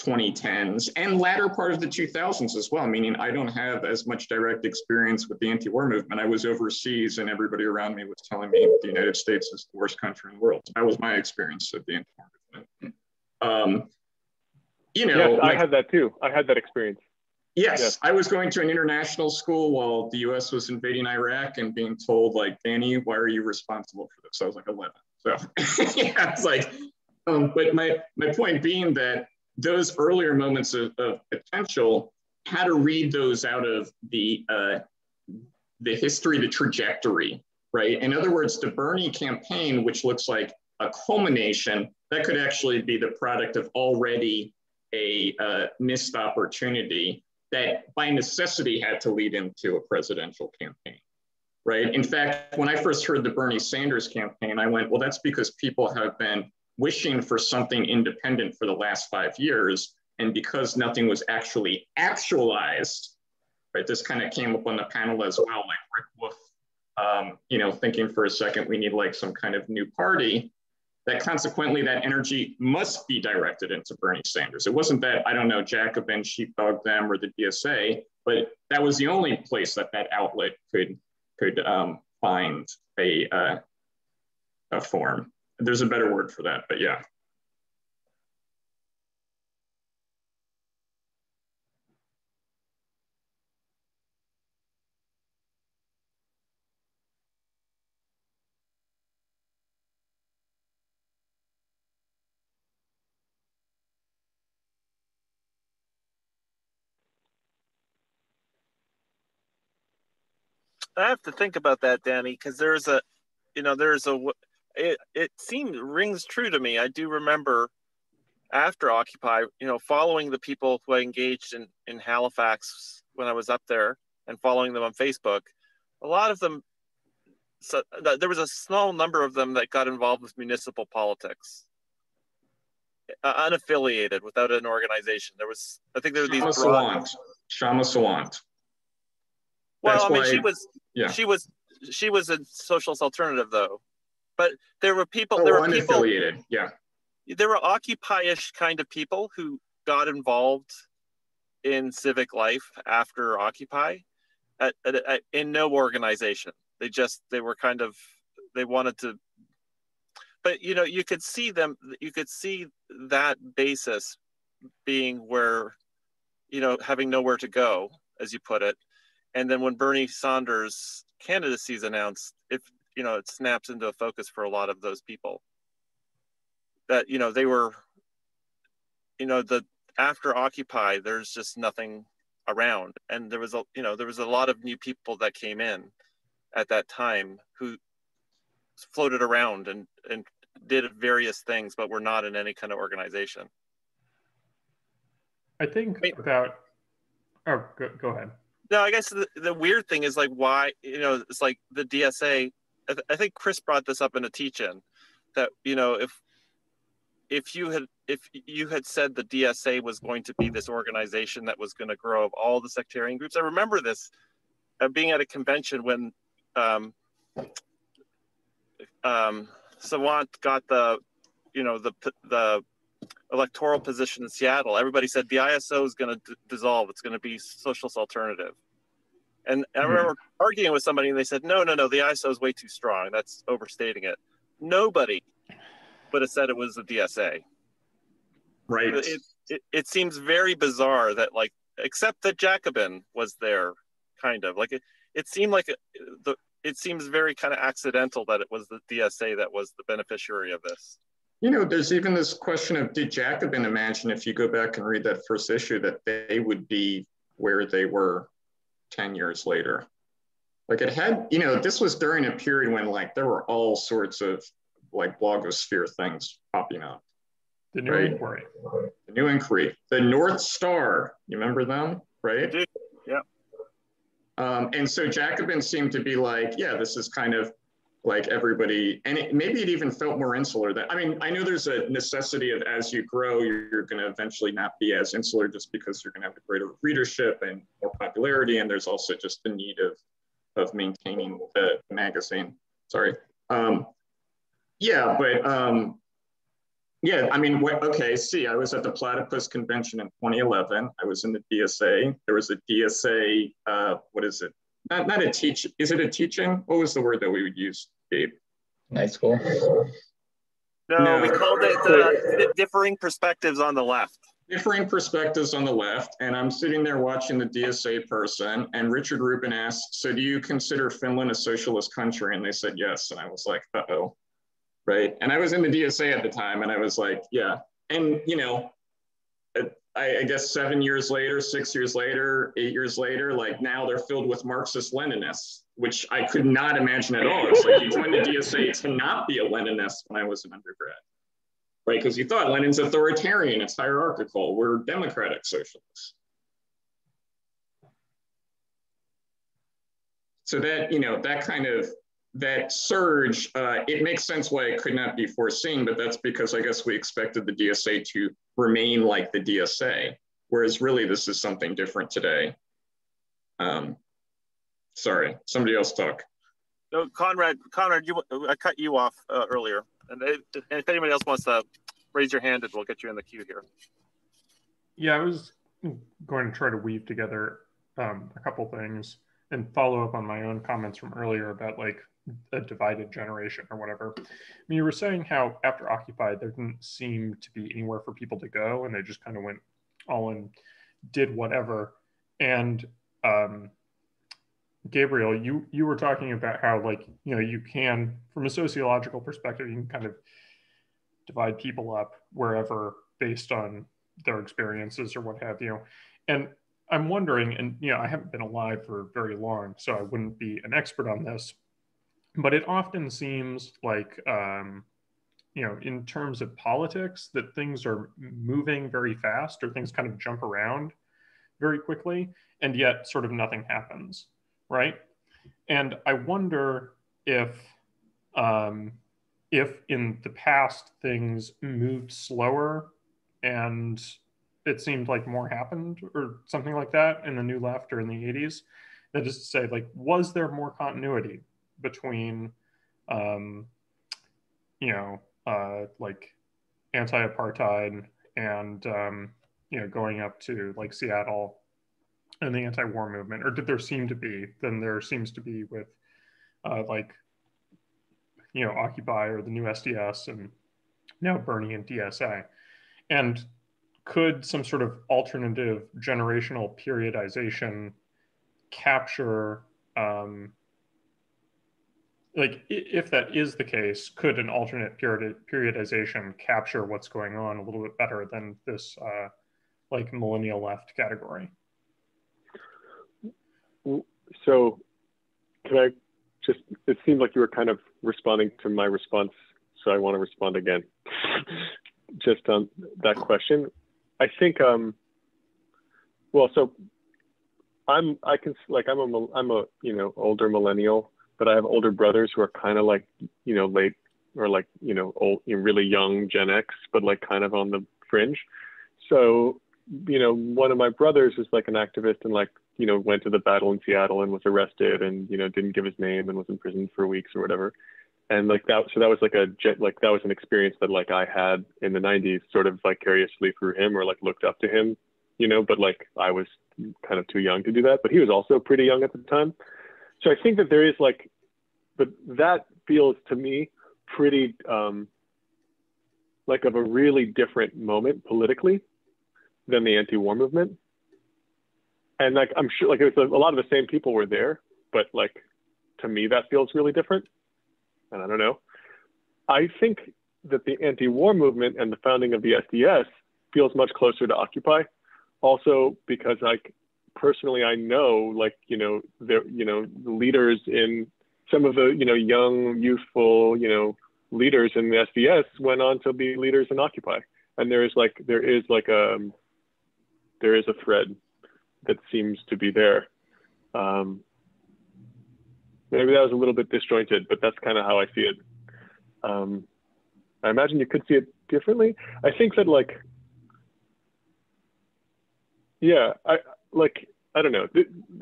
2010s and latter part of the 2000s as well. Meaning, I don't have as much direct experience with the anti-war movement. I was overseas, and everybody around me was telling me the United States is the worst country in the world. That was my experience of the anti-war movement. Um, you know, yes, I like- had that too. I had that experience. Yes, Yes. I was going to an international school while the US was invading Iraq and being told, like, Danny, why are you responsible for this? I was like 11. So, *laughs* yeah, it's like, um, but my, my point being that those earlier moments of, of potential, how to read those out of the, uh, the history, the trajectory, right? In other words, the Bernie campaign, which looks like a culmination, that could actually be the product of already a uh, missed opportunity that by necessity had to lead into a presidential campaign, right? In fact, when I first heard the Bernie Sanders campaign, I went, well, that's because people have been wishing for something independent for the last five years. And because nothing was actually actualized, right? This kind of came up on the panel as well, like Rick Wolff, um, you know, thinking for a second, we need like some kind of new party that consequently that energy must be directed into Bernie Sanders. It wasn't that, I don't know, Jacobin sheepdog them or the DSA, but that was the only place that that outlet could, could um, find a, uh, a form. There's a better word for that, but yeah. I have to think about that, Danny, because there's a, you know, there's a, it, it seems rings true to me. I do remember after Occupy, you know, following the people who I engaged in, in Halifax when I was up there and following them on Facebook. A lot of them, so th- there was a small number of them that got involved with municipal politics, uh, unaffiliated, without an organization. There was, I think there were these. Kshama broad- Sawant. Kshama Sawant. Well, That's I mean, why- she was, yeah. she was, she was a socialist alternative though, but there were people, Oh, there were people, unaffiliated. Yeah. there were occupy-ish kind of people who got involved in civic life after Occupy at, at, at, in no organization. They just they were kind of they wanted to but you know you could see them you could see that basis being where you know having nowhere to go as you put it and then when bernie sanders candidacy is announced if you know it snaps into a focus for a lot of those people. That you know they were you know the after occupy there's just nothing around. And there was a you know there was a lot of new people that came in at that time who floated around and and did various things but were not in any kind of organization. I think about. oh go, go ahead. No i guess the, the weird thing is like why you know it's like the dsa I, th- I think chris brought this up in a teach-in that you know if if you had if you had said the DSA was going to be this organization that was going to grow of all the sectarian groups, I remember this uh, being at a convention when um, um, Sawant got the you know the the electoral position in Seattle. Everybody said the ISO is going to d- dissolve. It's going to be socialist alternative. And I remember mm-hmm. arguing with somebody, and they said, "No, no, no. The ISO is way too strong. That's overstating it." Nobody would have said it was the DSA. Right. It, it, it seems very bizarre that like, except that Jacobin was there, kind of like it. It seemed like it, the. It seems very kind of accidental that it was the DSA that was the beneficiary of this. You know, there's even this question of did Jacobin imagine if you go back and read that first issue that they would be where they were 10 years later? Like it had, you know, this was during a period when like there were all sorts of like blogosphere things popping up. The new right? inquiry. The new inquiry. The North Star. You remember them, right? Yeah. Um, and so Jacobin seemed to be like, yeah, this is kind of like everybody, and it, maybe it even felt more insular. That I mean, I know there's a necessity of as you grow, you're, you're going to eventually not be as insular just because you're going to have a greater readership and more popularity, and there's also just the need of of maintaining the magazine. Sorry. Um, yeah, but um, yeah, I mean, okay, see, I was at the Platypus Convention in 2011. I was in the DSA. There was a DSA, uh, what is it? Not, not a teach, is it a teaching? What was the word that we would use, Gabe? Night school. No, no. we called it uh, differing perspectives on the left. Differing perspectives on the left, and I'm sitting there watching the DSA person, and Richard Rubin asked, "So do you consider Finland a socialist country?" And they said yes, and I was like, "Uh oh." right? And I was in the DSA at the time, and I was like, yeah. And you know, I, I, guess seven years later, six years later, eight years later, like now they're filled with Marxist Leninists, which I could not imagine at all. It's like you joined the DSA to not be a Leninist when I was an undergrad, right? Because you thought Lenin's authoritarian, it's hierarchical, we're democratic socialists. So that, you know, that kind of that surge, uh, it makes sense why it could not be foreseen, but that's because I guess we expected the DSA to remain like the DSA, whereas really this is something different today. Um, sorry, somebody else talk. No, Conrad, Conrad, you, I cut you off uh, earlier. And if, if anybody else wants to raise your hand, and we'll get you in the queue here. Yeah, I was going to try to weave together um, a couple things and follow up on my own comments from earlier about like a divided generation or whatever. I mean, you were saying how after Occupy, there didn't seem to be anywhere for people to go, and they just kind of went all in, did whatever. And um, Gabriel, you you were talking about how like you know you can, from a sociological perspective, you can kind of divide people up wherever based on their experiences or what have you. And I'm wondering, and you know, I haven't been alive for very long, so I wouldn't be an expert on this, but it often seems like um, you know in terms of politics that things are moving very fast or things kind of jump around very quickly and yet sort of nothing happens right? And i wonder if um, if in the past things moved slower and it seemed like more happened or something like that in the new left or in the 80s that is to say like was there more continuity between, um, you know, uh, like anti-apartheid and um, you know, going up to like Seattle and the anti-war movement, or did there seem to be than there seems to be with uh, like you know Occupy or the new SDS and now Bernie and DSA, and could some sort of alternative generational periodization capture um, like if that is the case could an alternate period periodization capture what's going on a little bit better than this uh, like millennial left category so can i just it seemed like you were kind of responding to my response so i want to respond again. *laughs* Just on that question. I think um well so i'm i can like i'm a i'm a you know older millennial but i have older brothers who are kind of like you know late or like you know old you know, really young gen x but like kind of on the fringe. So you know one of my brothers is like an activist and like you know, went to the battle in Seattle and was arrested and, you know, didn't give his name and was in prison for weeks or whatever. And like that, so that was like a jet, like that was an experience that like I had in the 90s, sort of vicariously through him or like looked up to him, you know, but like I was kind of too young to do that, but he was also pretty young at the time. So I think that there is like, but that feels to me pretty um, like of a really different moment politically than the anti-war movement and like I'm sure like it's a, a lot of the same people were there, but like to me that feels really different. And I don't know. I think that the anti-war movement and the founding of the SDS feels much closer to Occupy. Also because like personally I know like you know there you know the leaders in some of the you know young youthful you know leaders in the SDS went on to be leaders in Occupy. And there is like there is like a um, there is a thread that seems to be there. Um, maybe that was a little bit disjointed, but that's kind of how I see it. Um, I imagine you could see it differently. I think that like, yeah, I like I don't know.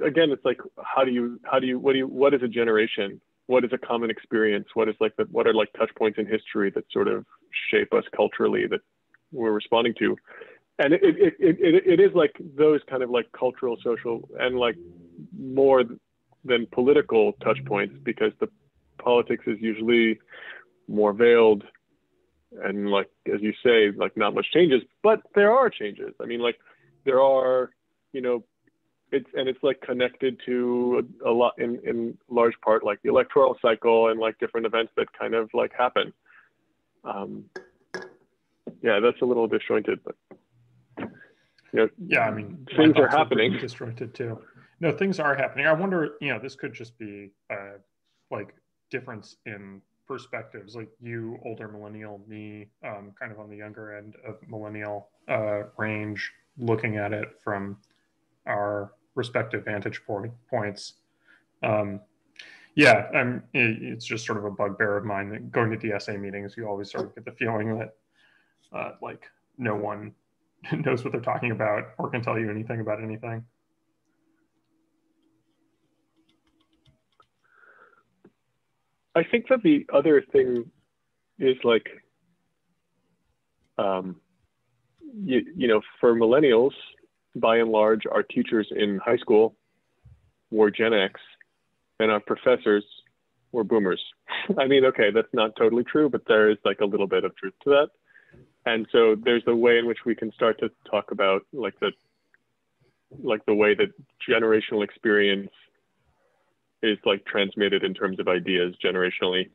Again, it's like how do you how do you what do you what is a generation? What is a common experience? What is like the what are like touch points in history that sort of shape us culturally that we're responding to? And it, it, it, it, is like those kind of like cultural, social, and like more than political touch points because the politics is usually more veiled and like as you say like not much changes but there are changes. I mean like there are you know it's and it's like connected to a, a lot in in large part like the electoral cycle and like different events that kind of like happen. Um yeah that's a little disjointed but you know, yeah, I mean, things are happening. Disjointed too. No, things are happening. I wonder, you know, this could just be uh, like difference in perspectives. Like you, older millennial, me, um, kind of on the younger end of millennial uh, range, looking at it from our respective vantage point, points. Um, yeah, I'm, it's just sort of a bugbear of mine that going to DSA meetings, you always sort of get the feeling that uh, like no one *laughs* knows what they're talking about or can tell you anything about anything. I think that the other thing is like, um, you, you know, for millennials, by and large, our teachers in high school were Gen X and our professors were boomers. *laughs* I mean, okay, that's not totally true, but there is like a little bit of truth to that and so there's a way in which we can start to talk about like the like the way that generational experience is like transmitted in terms of ideas generationally.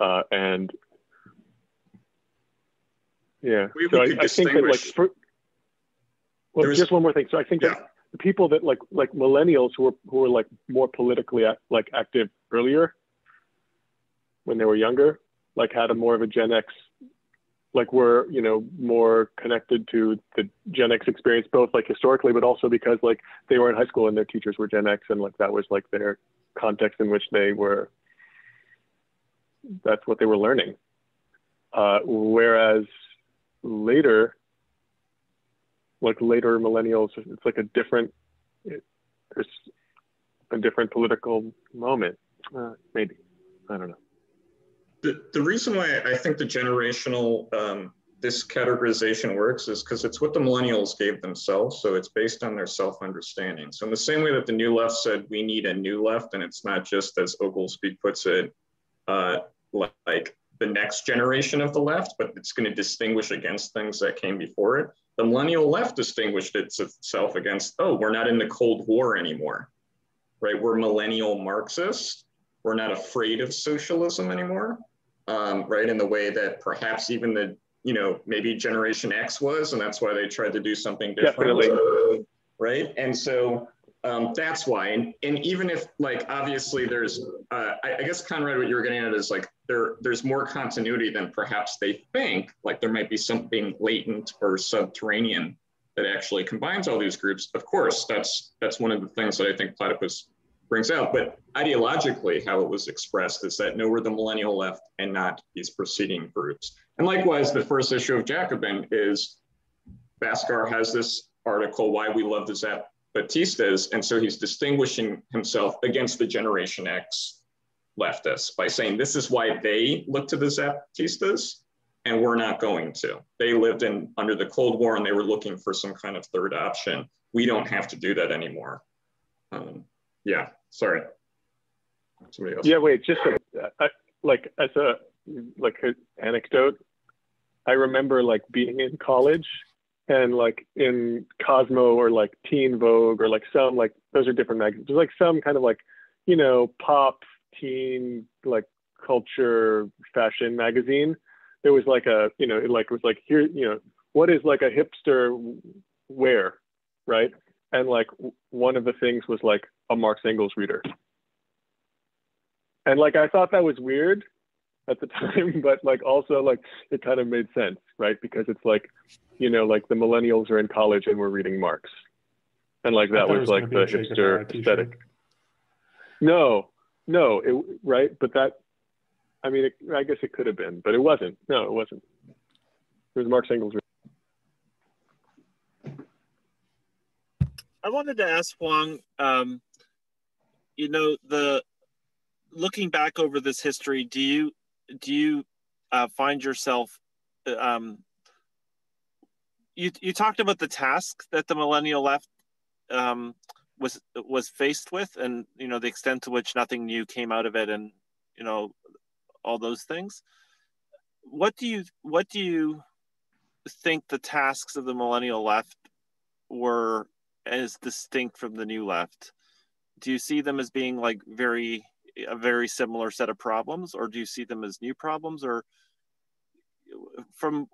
Uh, and yeah we, so I, I, think that like for, well just one more thing. So i think yeah. that the people that like like millennials who were who were like more politically like active earlier when they were younger like had a more of a gen x like we're you know more connected to the gen x experience both like historically but also because like they were in high school and their teachers were gen x and like that was like their context in which they were that's what they were learning. Uh, whereas later like later millennials it's like a different it, there's a different political moment. Uh, maybe. I don't know the, the reason why I think the generational um, this categorization works is because it's what the millennials gave themselves. So it's based on their self understanding. So, in the same way that the new left said we need a new left, and it's not just as Oglesby puts it, uh, like the next generation of the left, but it's going to distinguish against things that came before it. The millennial left distinguished itself against, oh, we're not in the Cold War anymore, right? We're millennial Marxists. We're not afraid of socialism anymore, um, right? In the way that perhaps even the, you know, maybe Generation X was, and that's why they tried to do something different. Definitely. Right. And so um, that's why. And, and even if like, obviously there's, uh, I, I, guess Conrad, what you were getting at is like, there, there's more continuity than perhaps they think, like there might be something latent or subterranean that actually combines all these groups. Of course, that's, that's one of the things that I think Platypus brings out, but ideologically, how it was expressed is that no, we're the millennial left and not these preceding groups. And likewise, the first issue of Jacobin is Bhaskar has this article, Why We Love the Zap Batistas. And so he's distinguishing himself against the Generation X leftists by saying this is why they look to the Zapatistas and we're not going to. They lived in under the Cold War and they were looking for some kind of third option. We don't have to do that anymore. Um, yeah, sorry. Somebody else. Yeah, wait, just a, I, like as a like an anecdote, I remember like being in college and like in Cosmo or like Teen Vogue or like some like those are different magazines. There's like some kind of like you know pop teen like culture fashion magazine. There was like a you know it like was like here you know what is like a hipster wear right and like one of the things was like a Marx Engels reader. And like I thought that was weird at the *laughs* time, but like also like it kind of made sense, right? Because it's like, you know, like the millennials are in college and we're reading Marx. And like that was, was like the hipster aesthetic. No, no, it right, but that I mean, it, I guess it could have been, but it wasn't. No, it wasn't. It was Marx Engels. I wanted to ask Huang, um, you know, the looking back over this history, do you do you uh, find yourself um, you you talked about the task that the millennial left um, was was faced with, and you know the extent to which nothing new came out of it, and you know all those things. What do you what do you think the tasks of the millennial left were as distinct from the new left? Do you see them as being like very a very similar set of problems, or do you see them as new problems, or from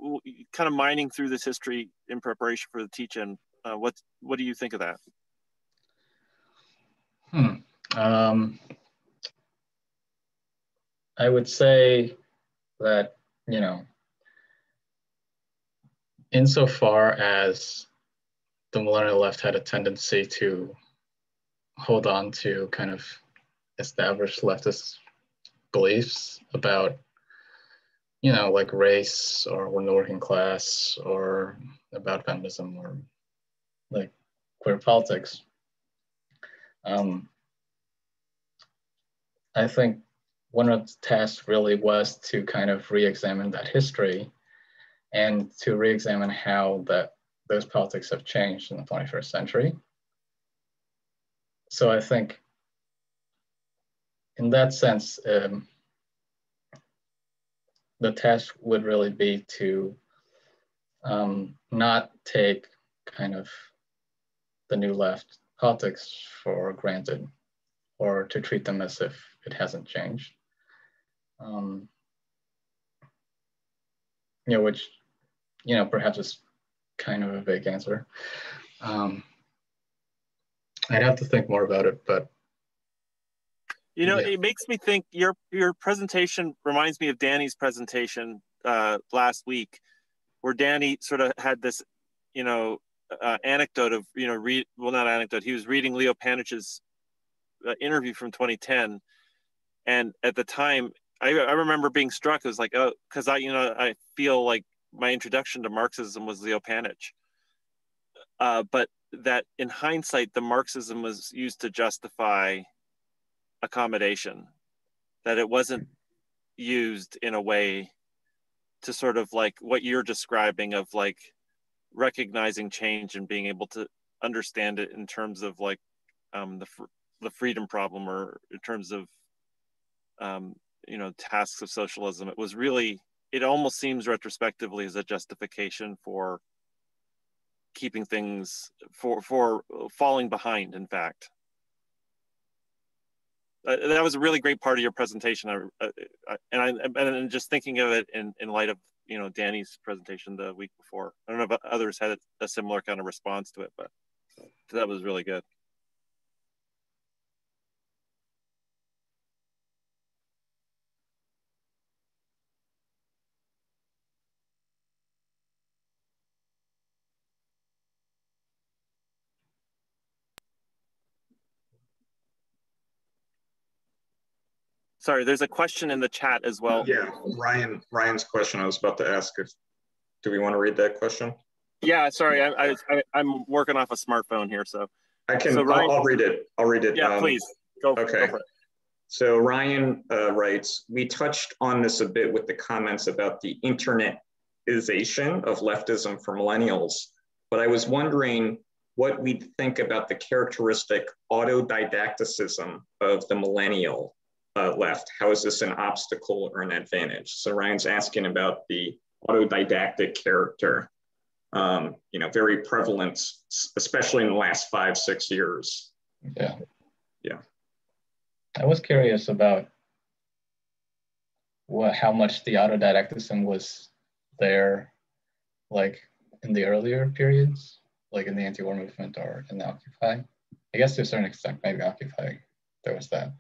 kind of mining through this history in preparation for the teach-in, uh, what what do you think of that? Hmm. Um, I would say that you know, insofar as the millennial left had a tendency to hold on to kind of established leftist beliefs about you know like race or the working class or about feminism or like queer politics. Um, i think one of the tasks really was to kind of re-examine that history and to re-examine how that those politics have changed in the 21st century so i think in that sense, um, the task would really be to um, not take kind of the new left politics for granted or to treat them as if it hasn't changed. Um, you know, which, you know, perhaps is kind of a vague answer. Um, I'd have to think more about it, but you know, yeah. it makes me think your your presentation reminds me of Danny's presentation uh, last week, where Danny sort of had this, you know, uh, anecdote of you know, read well not anecdote. He was reading Leo Panitch's uh, interview from 2010, and at the time, I, I remember being struck. It was like, oh, because I you know I feel like my introduction to Marxism was Leo Panitch, uh, but that in hindsight, the Marxism was used to justify accommodation, that it wasn't used in a way to sort of like what you're describing of like recognizing change and being able to understand it in terms of like um, the the freedom problem or in terms of um, you know tasks of socialism. It was really it almost seems retrospectively as a justification for keeping things for for falling behind in fact. Uh, that was a really great part of your presentation. I, uh, and I and just thinking of it in, in light of you know Danny's presentation the week before. I don't know if others had a similar kind of response to it but that was really good Sorry, there's a question in the chat as well. Yeah, Ryan. Ryan's question. I was about to ask if. Do we want to read that question? Yeah, sorry, I, I, am working off a smartphone here, so. I can. So Ryan, I'll, I'll, read it. I'll read it. Yeah, um, please. Go. Okay. Go so Ryan uh, writes, we touched on this a bit with the comments about the internetization of leftism for millennials, but I was wondering what we'd think about the characteristic autodidacticism of the millennial uh, left. How is this an obstacle or an advantage? So Ryan's asking about the autodidactic character, um, you know, very prevalent, especially in the last five, six years. Yeah. Yeah. I was curious about what, how much the autodidacticism was there, like in the earlier periods, like in the anti-war movement or in the Occupy. I guess to a certain extent, maybe Occupy, there was that.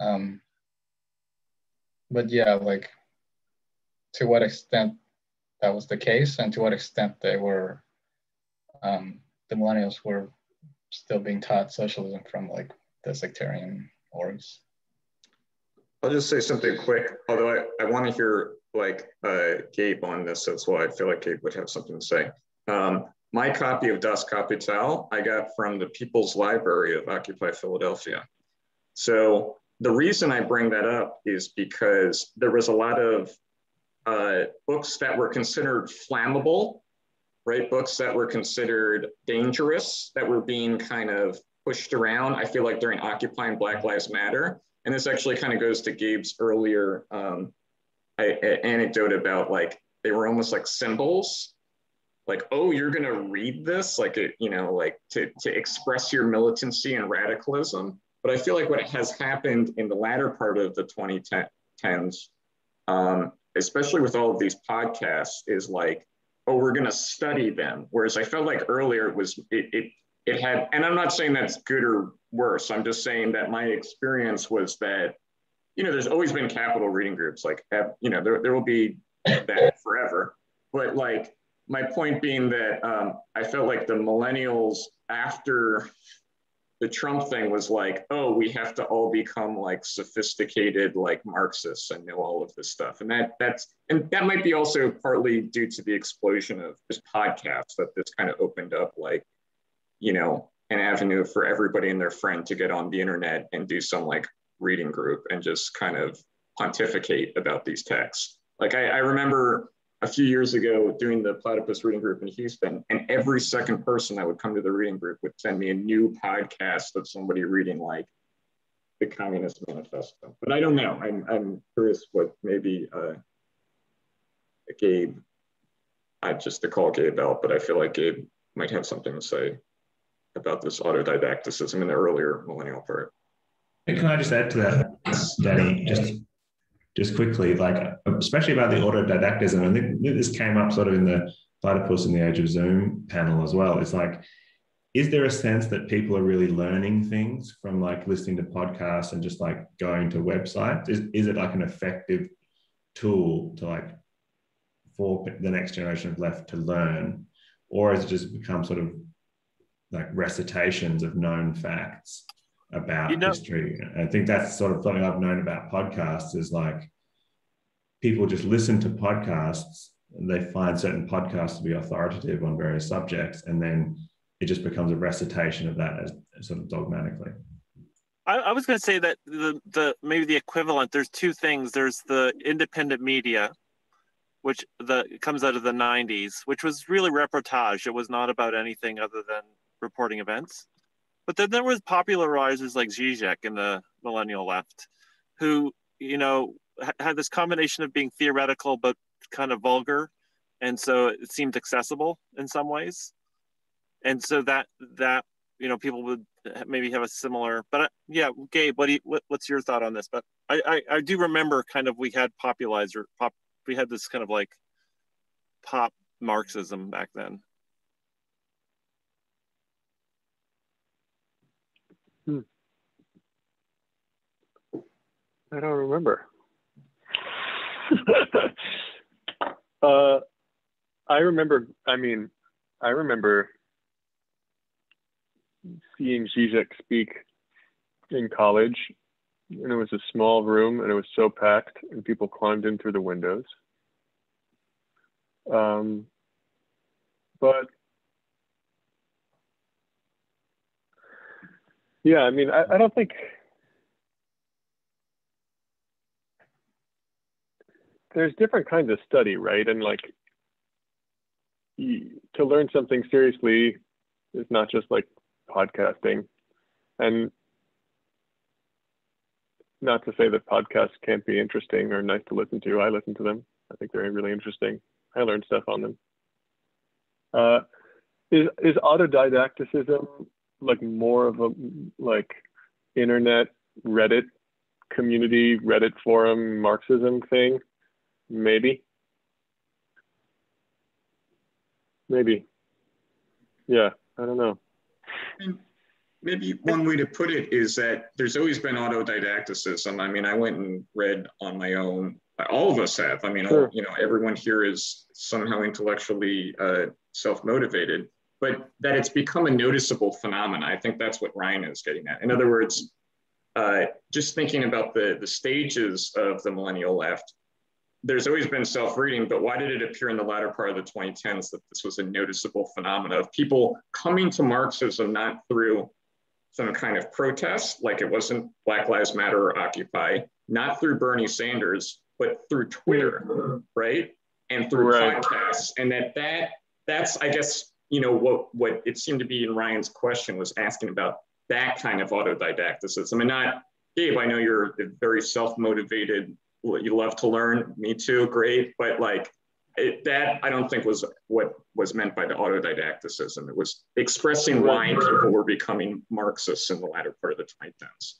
Um, but yeah, like to what extent that was the case and to what extent they were, um, the millennials were still being taught socialism from like the sectarian orgs. I'll just say something quick, although I, I want to hear like uh, Gabe on this as well. I feel like Gabe would have something to say. Um, my copy of Das Kapital I got from the People's Library of Occupy Philadelphia. So the reason I bring that up is because there was a lot of uh, books that were considered flammable, right? Books that were considered dangerous, that were being kind of pushed around. I feel like during Occupy and Black Lives Matter. And this actually kind of goes to Gabe's earlier um, anecdote about like, they were almost like symbols like oh you're going to read this like you know like to, to express your militancy and radicalism but I feel like what has happened in the latter part of the 2010s, um, especially with all of these podcasts, is like, oh, we're going to study them. Whereas I felt like earlier it was, it, it, it had, and I'm not saying that's good or worse. I'm just saying that my experience was that, you know, there's always been capital reading groups. Like, you know, there, there will be that *laughs* forever. But like, my point being that um, I felt like the millennials after the Trump thing was like, oh, we have to all become like sophisticated like Marxists and know all of this stuff. And that that's and that might be also partly due to the explosion of this podcast that this kind of opened up like, you know, an avenue for everybody and their friend to get on the internet and do some like reading group and just kind of pontificate about these texts. Like I, I remember a few years ago doing the platypus reading group in Houston, and every second person that would come to the reading group would send me a new podcast of somebody reading like the Communist Manifesto. But I don't know. I'm, I'm curious what maybe uh, Gabe, I just to call Gabe out, but I feel like Gabe might have something to say about this autodidacticism in the earlier millennial part. And can I just add to that, Danny? Just just quickly, like especially about the autodidactism, and I think this came up sort of in the Platypus in the Age of Zoom panel as well. It's like, is there a sense that people are really learning things from like listening to podcasts and just like going to websites? Is, is it like an effective tool to like for the next generation of left to learn? Or has it just become sort of like recitations of known facts? about you know, history. I think that's sort of something I've known about podcasts is like people just listen to podcasts and they find certain podcasts to be authoritative on various subjects, and then it just becomes a recitation of that as, sort of dogmatically. I, I was going to say that the the maybe the equivalent. There's two things. There's the independent media, which the comes out of the 90s, which was really reportage. It was not about anything other than reporting events. But then there was popularizers like Zizek in the millennial left, who you know had this combination of being theoretical but kind of vulgar, and so it seemed accessible in some ways. And so that that you know people would maybe have a similar. But uh, yeah, Gabe, what do you, what, what's your thought on this? But I, I I do remember kind of we had popularizer pop we had this kind of like pop Marxism back then. Hmm. I don't remember. *laughs* uh, I remember. I mean, I remember seeing Zizek speak in college, and it was a small room, and it was so packed, and people climbed in through the windows. Um, but Yeah, I mean, I, I don't think there's different kinds of study, right? And like to learn something seriously is not just like podcasting. And not to say that podcasts can't be interesting or nice to listen to. I listen to them. I think they're really interesting. I learn stuff on them. Uh, is is autodidacticism like more of a like internet Reddit community, Reddit forum Marxism thing? Maybe. Maybe. Yeah, I don't know. And maybe one way to put it is that there's always been autodidacticism. I mean, I went and read on my own. All of us have. I mean, sure. all, you know, everyone here is somehow intellectually uh, self-motivated but that it's become a noticeable phenomenon. I think that's what Ryan is getting at. In other words, uh, just thinking about the, the stages of the millennial left, there's always been self-reading, but why did it appear in the latter part of the 2010s that this was a noticeable phenomenon of people coming to Marxism not through some kind of protest, like it wasn't Black Lives Matter or Occupy, not through Bernie Sanders, but through Twitter, right? And through right. podcasts. And that that that's, I guess, you know, what, what it seemed to be in Ryan's question was asking about that kind of autodidacticism and not, Gabe, I know you're very self-motivated, you love to learn, me too, great, but like it, that I don't think was what was meant by the autodidacticism. It was expressing why people were becoming Marxists in the latter part of the 2010s.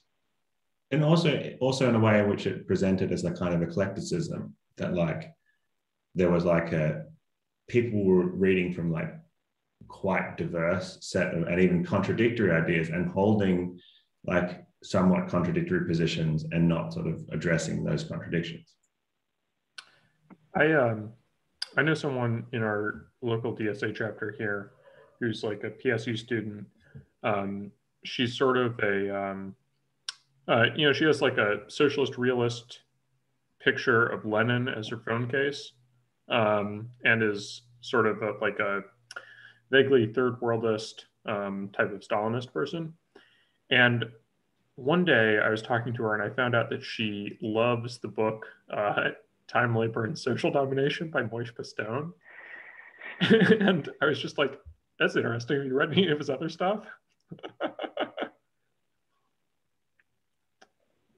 And also, also in a way in which it presented as a kind of eclecticism that like there was like a people were reading from like quite diverse set of and even contradictory ideas and holding like somewhat contradictory positions and not sort of addressing those contradictions. I um I know someone in our local DSA chapter here who's like a PSU student. Um, she's sort of a um, uh, you know she has like a socialist realist picture of Lenin as her phone case um, and is sort of a, like a vaguely third worldist um, type of Stalinist person. And one day I was talking to her and I found out that she loves the book uh, Time, Labor, and Social Domination by Moishe Postone. *laughs* and I was just like, that's interesting. Have you read any of his other stuff? *laughs*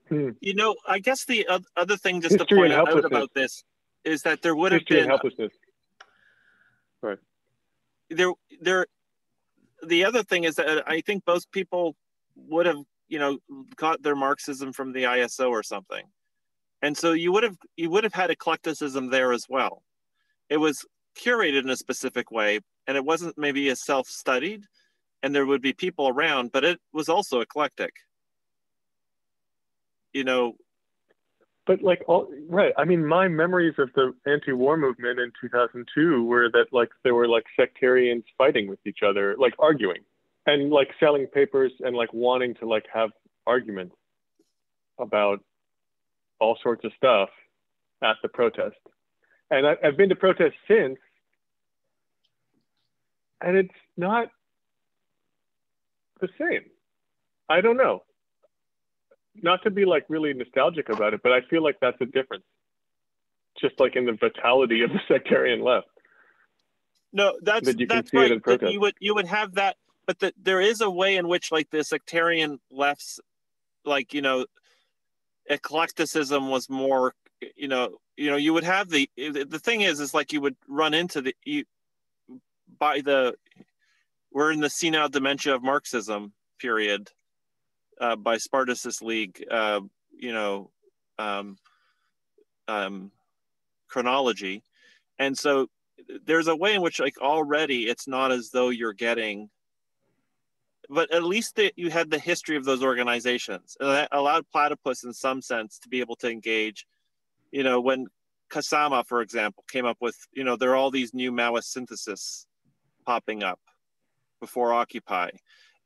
Hmm. you know, I guess the other thing just History to point out about this is that there would have History been helplessness. Right there there the other thing is that I think most people would have, you know, got their Marxism from the ISO or something. And so you would have you would have had eclecticism there as well. It was curated in a specific way, and it wasn't maybe as self-studied, and there would be people around, but it was also eclectic. You know, but like all right i mean my memories of the anti-war movement in 2002 were that like there were like sectarians fighting with each other like arguing and like selling papers and like wanting to like have arguments about all sorts of stuff at the protest and I, i've been to protests since and it's not the same i don't know not to be like really nostalgic about it, but I feel like that's a difference. just like in the vitality of the sectarian left. No, that's That you can that's right. in protest. You would you would have that, but the, there is a way in which like the sectarian lefts, like you know, eclecticism was more, you know, you know, you would have the the thing is is like you would run into the you by the we're in the senile dementia of Marxism period uh, by Spartacist League, uh, you know, um, um, chronology, and so there's a way in which like already it's not as though you're getting but at least you had the history of those organizations. And that allowed platypus in some sense to be able to engage you know when kasama for example came up with you know there are all these new maoist synthesis popping up before occupy.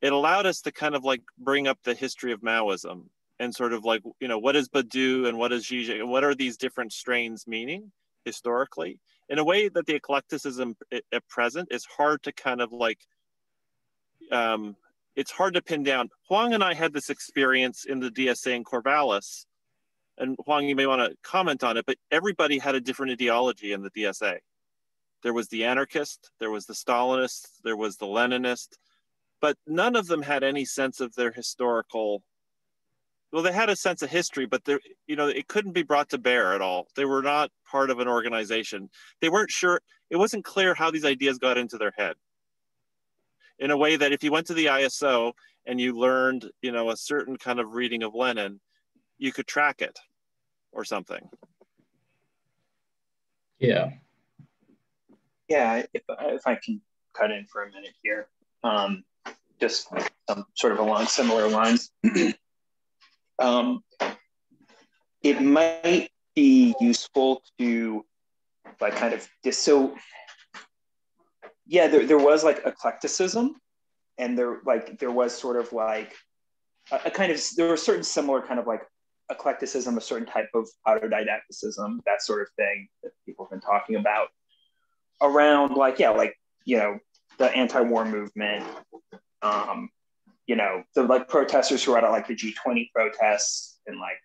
It allowed us to kind of like bring up the history of maoism and sort of like you know what is Badiou and what is Zizek and what are these different strains meaning historically? In a way that the eclecticism at present is hard to kind of like um, it's hard to pin down. Huang and i had this experience in the dsa in corvallis and huang you may want to comment on it but everybody had a different ideology in the dsa there was the anarchist there was the stalinist there was the leninist but none of them had any sense of their historical well they had a sense of history but there you know it couldn't be brought to bear at all. They were not part of an organization. They weren't sure it wasn't clear how these ideas got into their head in a way that if you went to the iso and you learned you know a certain kind of reading of lenin you could track it or something Yeah. Yeah, if, if I can cut in for a minute here, um, just some sort of along similar lines. *clears throat* um, it might be useful to like kind of dis- so yeah there, there was like eclecticism and there like there was sort of like a, a kind of there were certain similar kind of like eclecticism a certain type of autodidacticism that sort of thing that people have been talking about around like yeah like you know the anti-war movement um you know the like protesters who were at like the g20 protests in like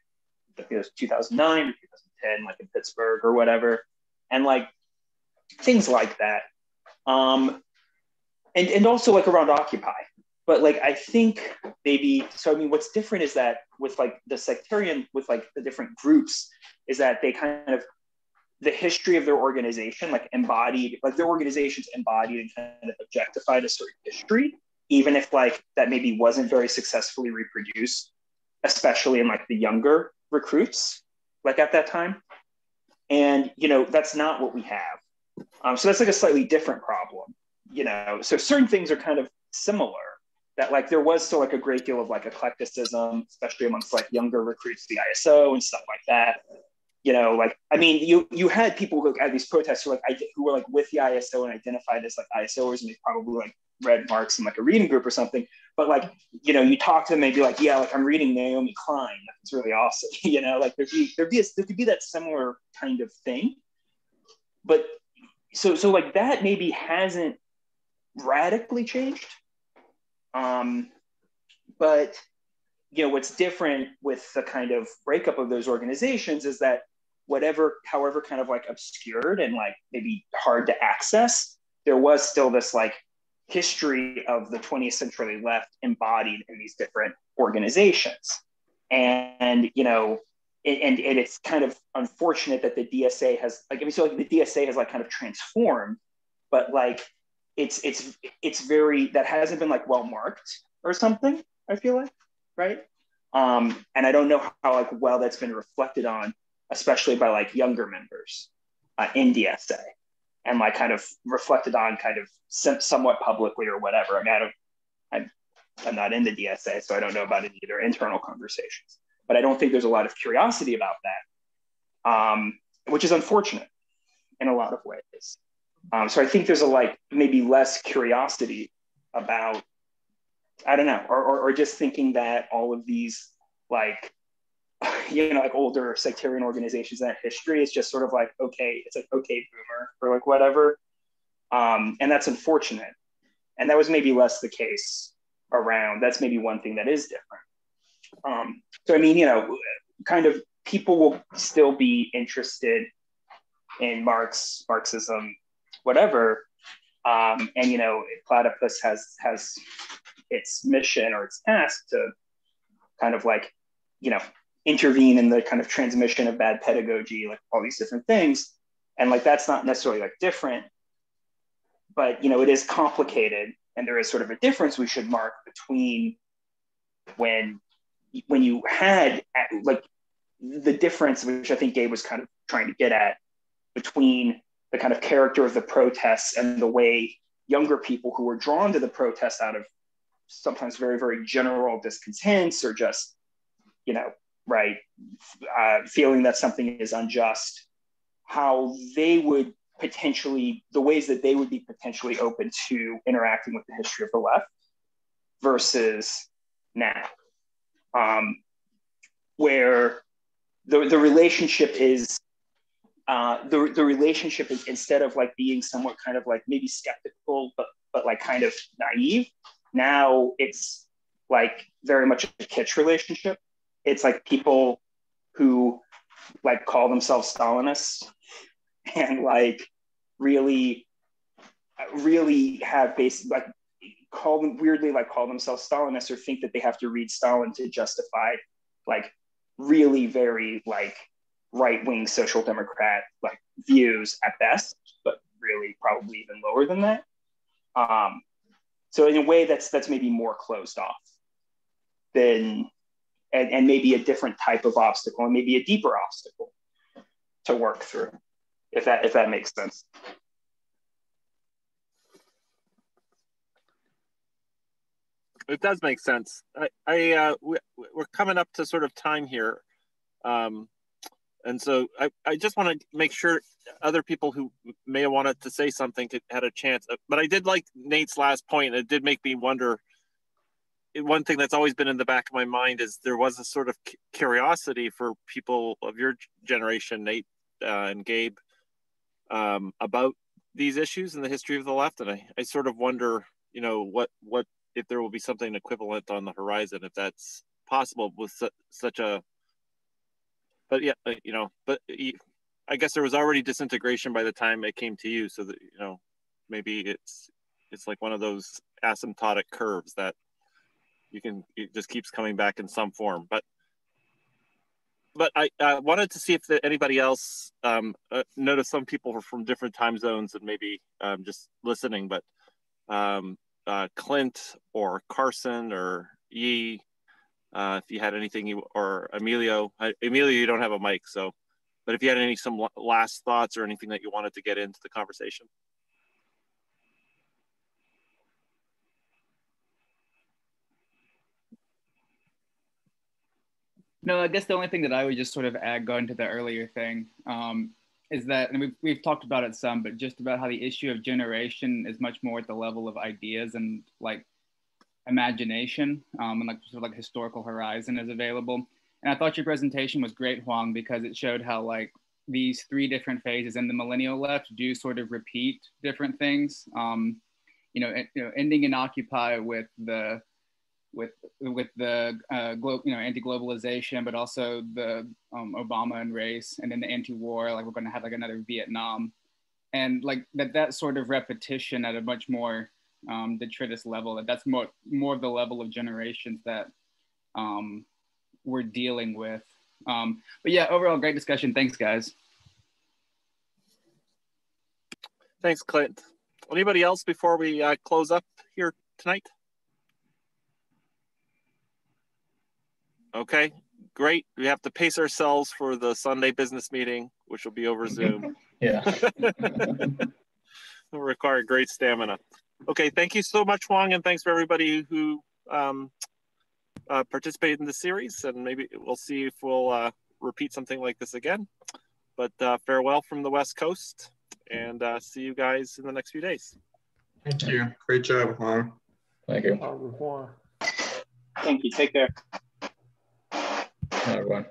I think it was 2009 or 2010 like in pittsburgh or whatever and like things like that um and and also like around occupy. But like i think maybe so i mean what's different is that with like the sectarian with like the different groups is that they kind of the history of their organization like embodied like their organizations embodied and kind of objectified a certain history even if like that maybe wasn't very successfully reproduced especially in like the younger recruits like at that time. And you know that's not what we have um, so that's like a slightly different problem you know? So certain things are kind of similar that like there was still like a great deal of like eclecticism especially amongst like younger recruits to the iso and stuff like that. You know like i mean you you had people who at these protests who like who were like with the iso and identified as like isoers and they probably like read marx in like a reading group or something. But like you know you talk to them they'd be like yeah like i'm reading naomi klein. It's really awesome. *laughs* You know like there'd be there'd be a, there could be that similar kind of thing. But so so like that maybe hasn't radically changed. Um but you know what's different with the kind of breakup of those organizations is that whatever however kind of like obscured and like maybe hard to access there was still this like history of the 20th century left embodied in these different organizations. And you know and, and it's kind of unfortunate that the dsa has like i mean so like the dsa has like kind of transformed but like it's it's it's very that hasn't been like well marked or something i feel like right? Um and i don't know how like well that's been reflected on especially by like younger members uh, in dsa and like kind of reflected on kind of some, somewhat publicly or whatever. I mean i don't I'm, I'm not in the dsa so i don't know about any of their internal conversations but i don't think there's a lot of curiosity about that um which is unfortunate in a lot of ways um, so I think there's a like maybe less curiosity about I don't know, or, or, or just thinking that all of these like *laughs* you know like older sectarian organizations that history is just sort of like okay, it's like okay boomer or like whatever, um, and that's unfortunate. And that was maybe less the case around. That's maybe one thing that is different. Um, so I mean, you know, kind of people will still be interested in Marx, Marxism, whatever. Um, and you know, Platypus has has its mission or its task to kind of like, you know, intervene in the kind of transmission of bad pedagogy, like all these different things. And like that's not necessarily like different, but you know, it is complicated, and there is sort of a difference we should mark between when when you had like the difference, which I think Gabe was kind of trying to get at, between the kind of character of the protests and the way younger people who were drawn to the protests out of sometimes very, very general discontents or just, you know, right, uh, feeling that something is unjust, how they would potentially, the ways that they would be potentially open to interacting with the history of the left versus now, um, where the, the relationship is uh, the, the relationship is instead of like being somewhat kind of like maybe skeptical but but like kind of naive now it's like very much a kitsch relationship. It's like people who like call themselves stalinists and like really really have basic like call them weirdly like call themselves stalinists or think that they have to read stalin to justify like really very like right wing social democrat like views at best, but really probably even lower than that. Um, so in a way, that's that's maybe more closed off than and, and maybe a different type of obstacle and maybe a deeper obstacle to work through, if that if that makes sense. It does make sense. I, I uh, we, we're coming up to sort of time here. Um, and so I, I just want to make sure other people who may have wanted to say something had a chance. Uh, but I did like Nate's last point. It did make me wonder. One thing that's always been in the back of my mind is there was a sort of curiosity for people of your generation, Nate uh, and Gabe, um, about these issues in the history of the left. And I, I sort of wonder, you know, what what if there will be something equivalent on the horizon, if that's possible with su- such a but yeah, uh, you know, but I guess there was already disintegration by the time it came to you, so that you know, maybe it's it's like one of those asymptotic curves that you can it just keeps coming back in some form. But but I uh, wanted to see if anybody else um, uh, noticed some people from different time zones and maybe um, just listening. But um, uh, Clint or Carson or Yi uh, if you had anything you or Emilio, uh, Emilio, you don't have a mic, so. But if you had any some last thoughts or anything that you wanted to get into the conversation. No, I guess the only thing that I would just sort of add, going to the earlier thing, um, is that, and we've, we've talked about it some, but just about how the issue of generation is much more at the level of ideas and like imagination um, and like sort of like historical horizon is available. And I thought your presentation was great, Huang, because it showed how like these three different phases in the millennial left do sort of repeat different things. Um, you know, you know, ending in Occupy with the with with the uh, glo- you know anti-globalization, but also the um, Obama and race, and then the anti-war. Like we're going to have like another Vietnam, and like that that sort of repetition at a much more um, detritus level. That that's more more of the level of generations that um, we're dealing with. Um, but yeah, overall, great discussion. Thanks, guys. Thanks, Clint. Anybody else before we uh, close up here tonight? Okay, great. We have to pace ourselves for the Sunday business meeting, which will be over Zoom. *laughs* yeah. *laughs* will require great stamina. Okay, thank you so much, Huang, and thanks for everybody who um, uh, participated in the series. And maybe we'll see if we'll uh, repeat something like this again. But uh, farewell from the West Coast, and uh, see you guys in the next few days. Thank you. Great job, Huang. Thank you. Au revoir. Thank you. Take care. Bye, everyone.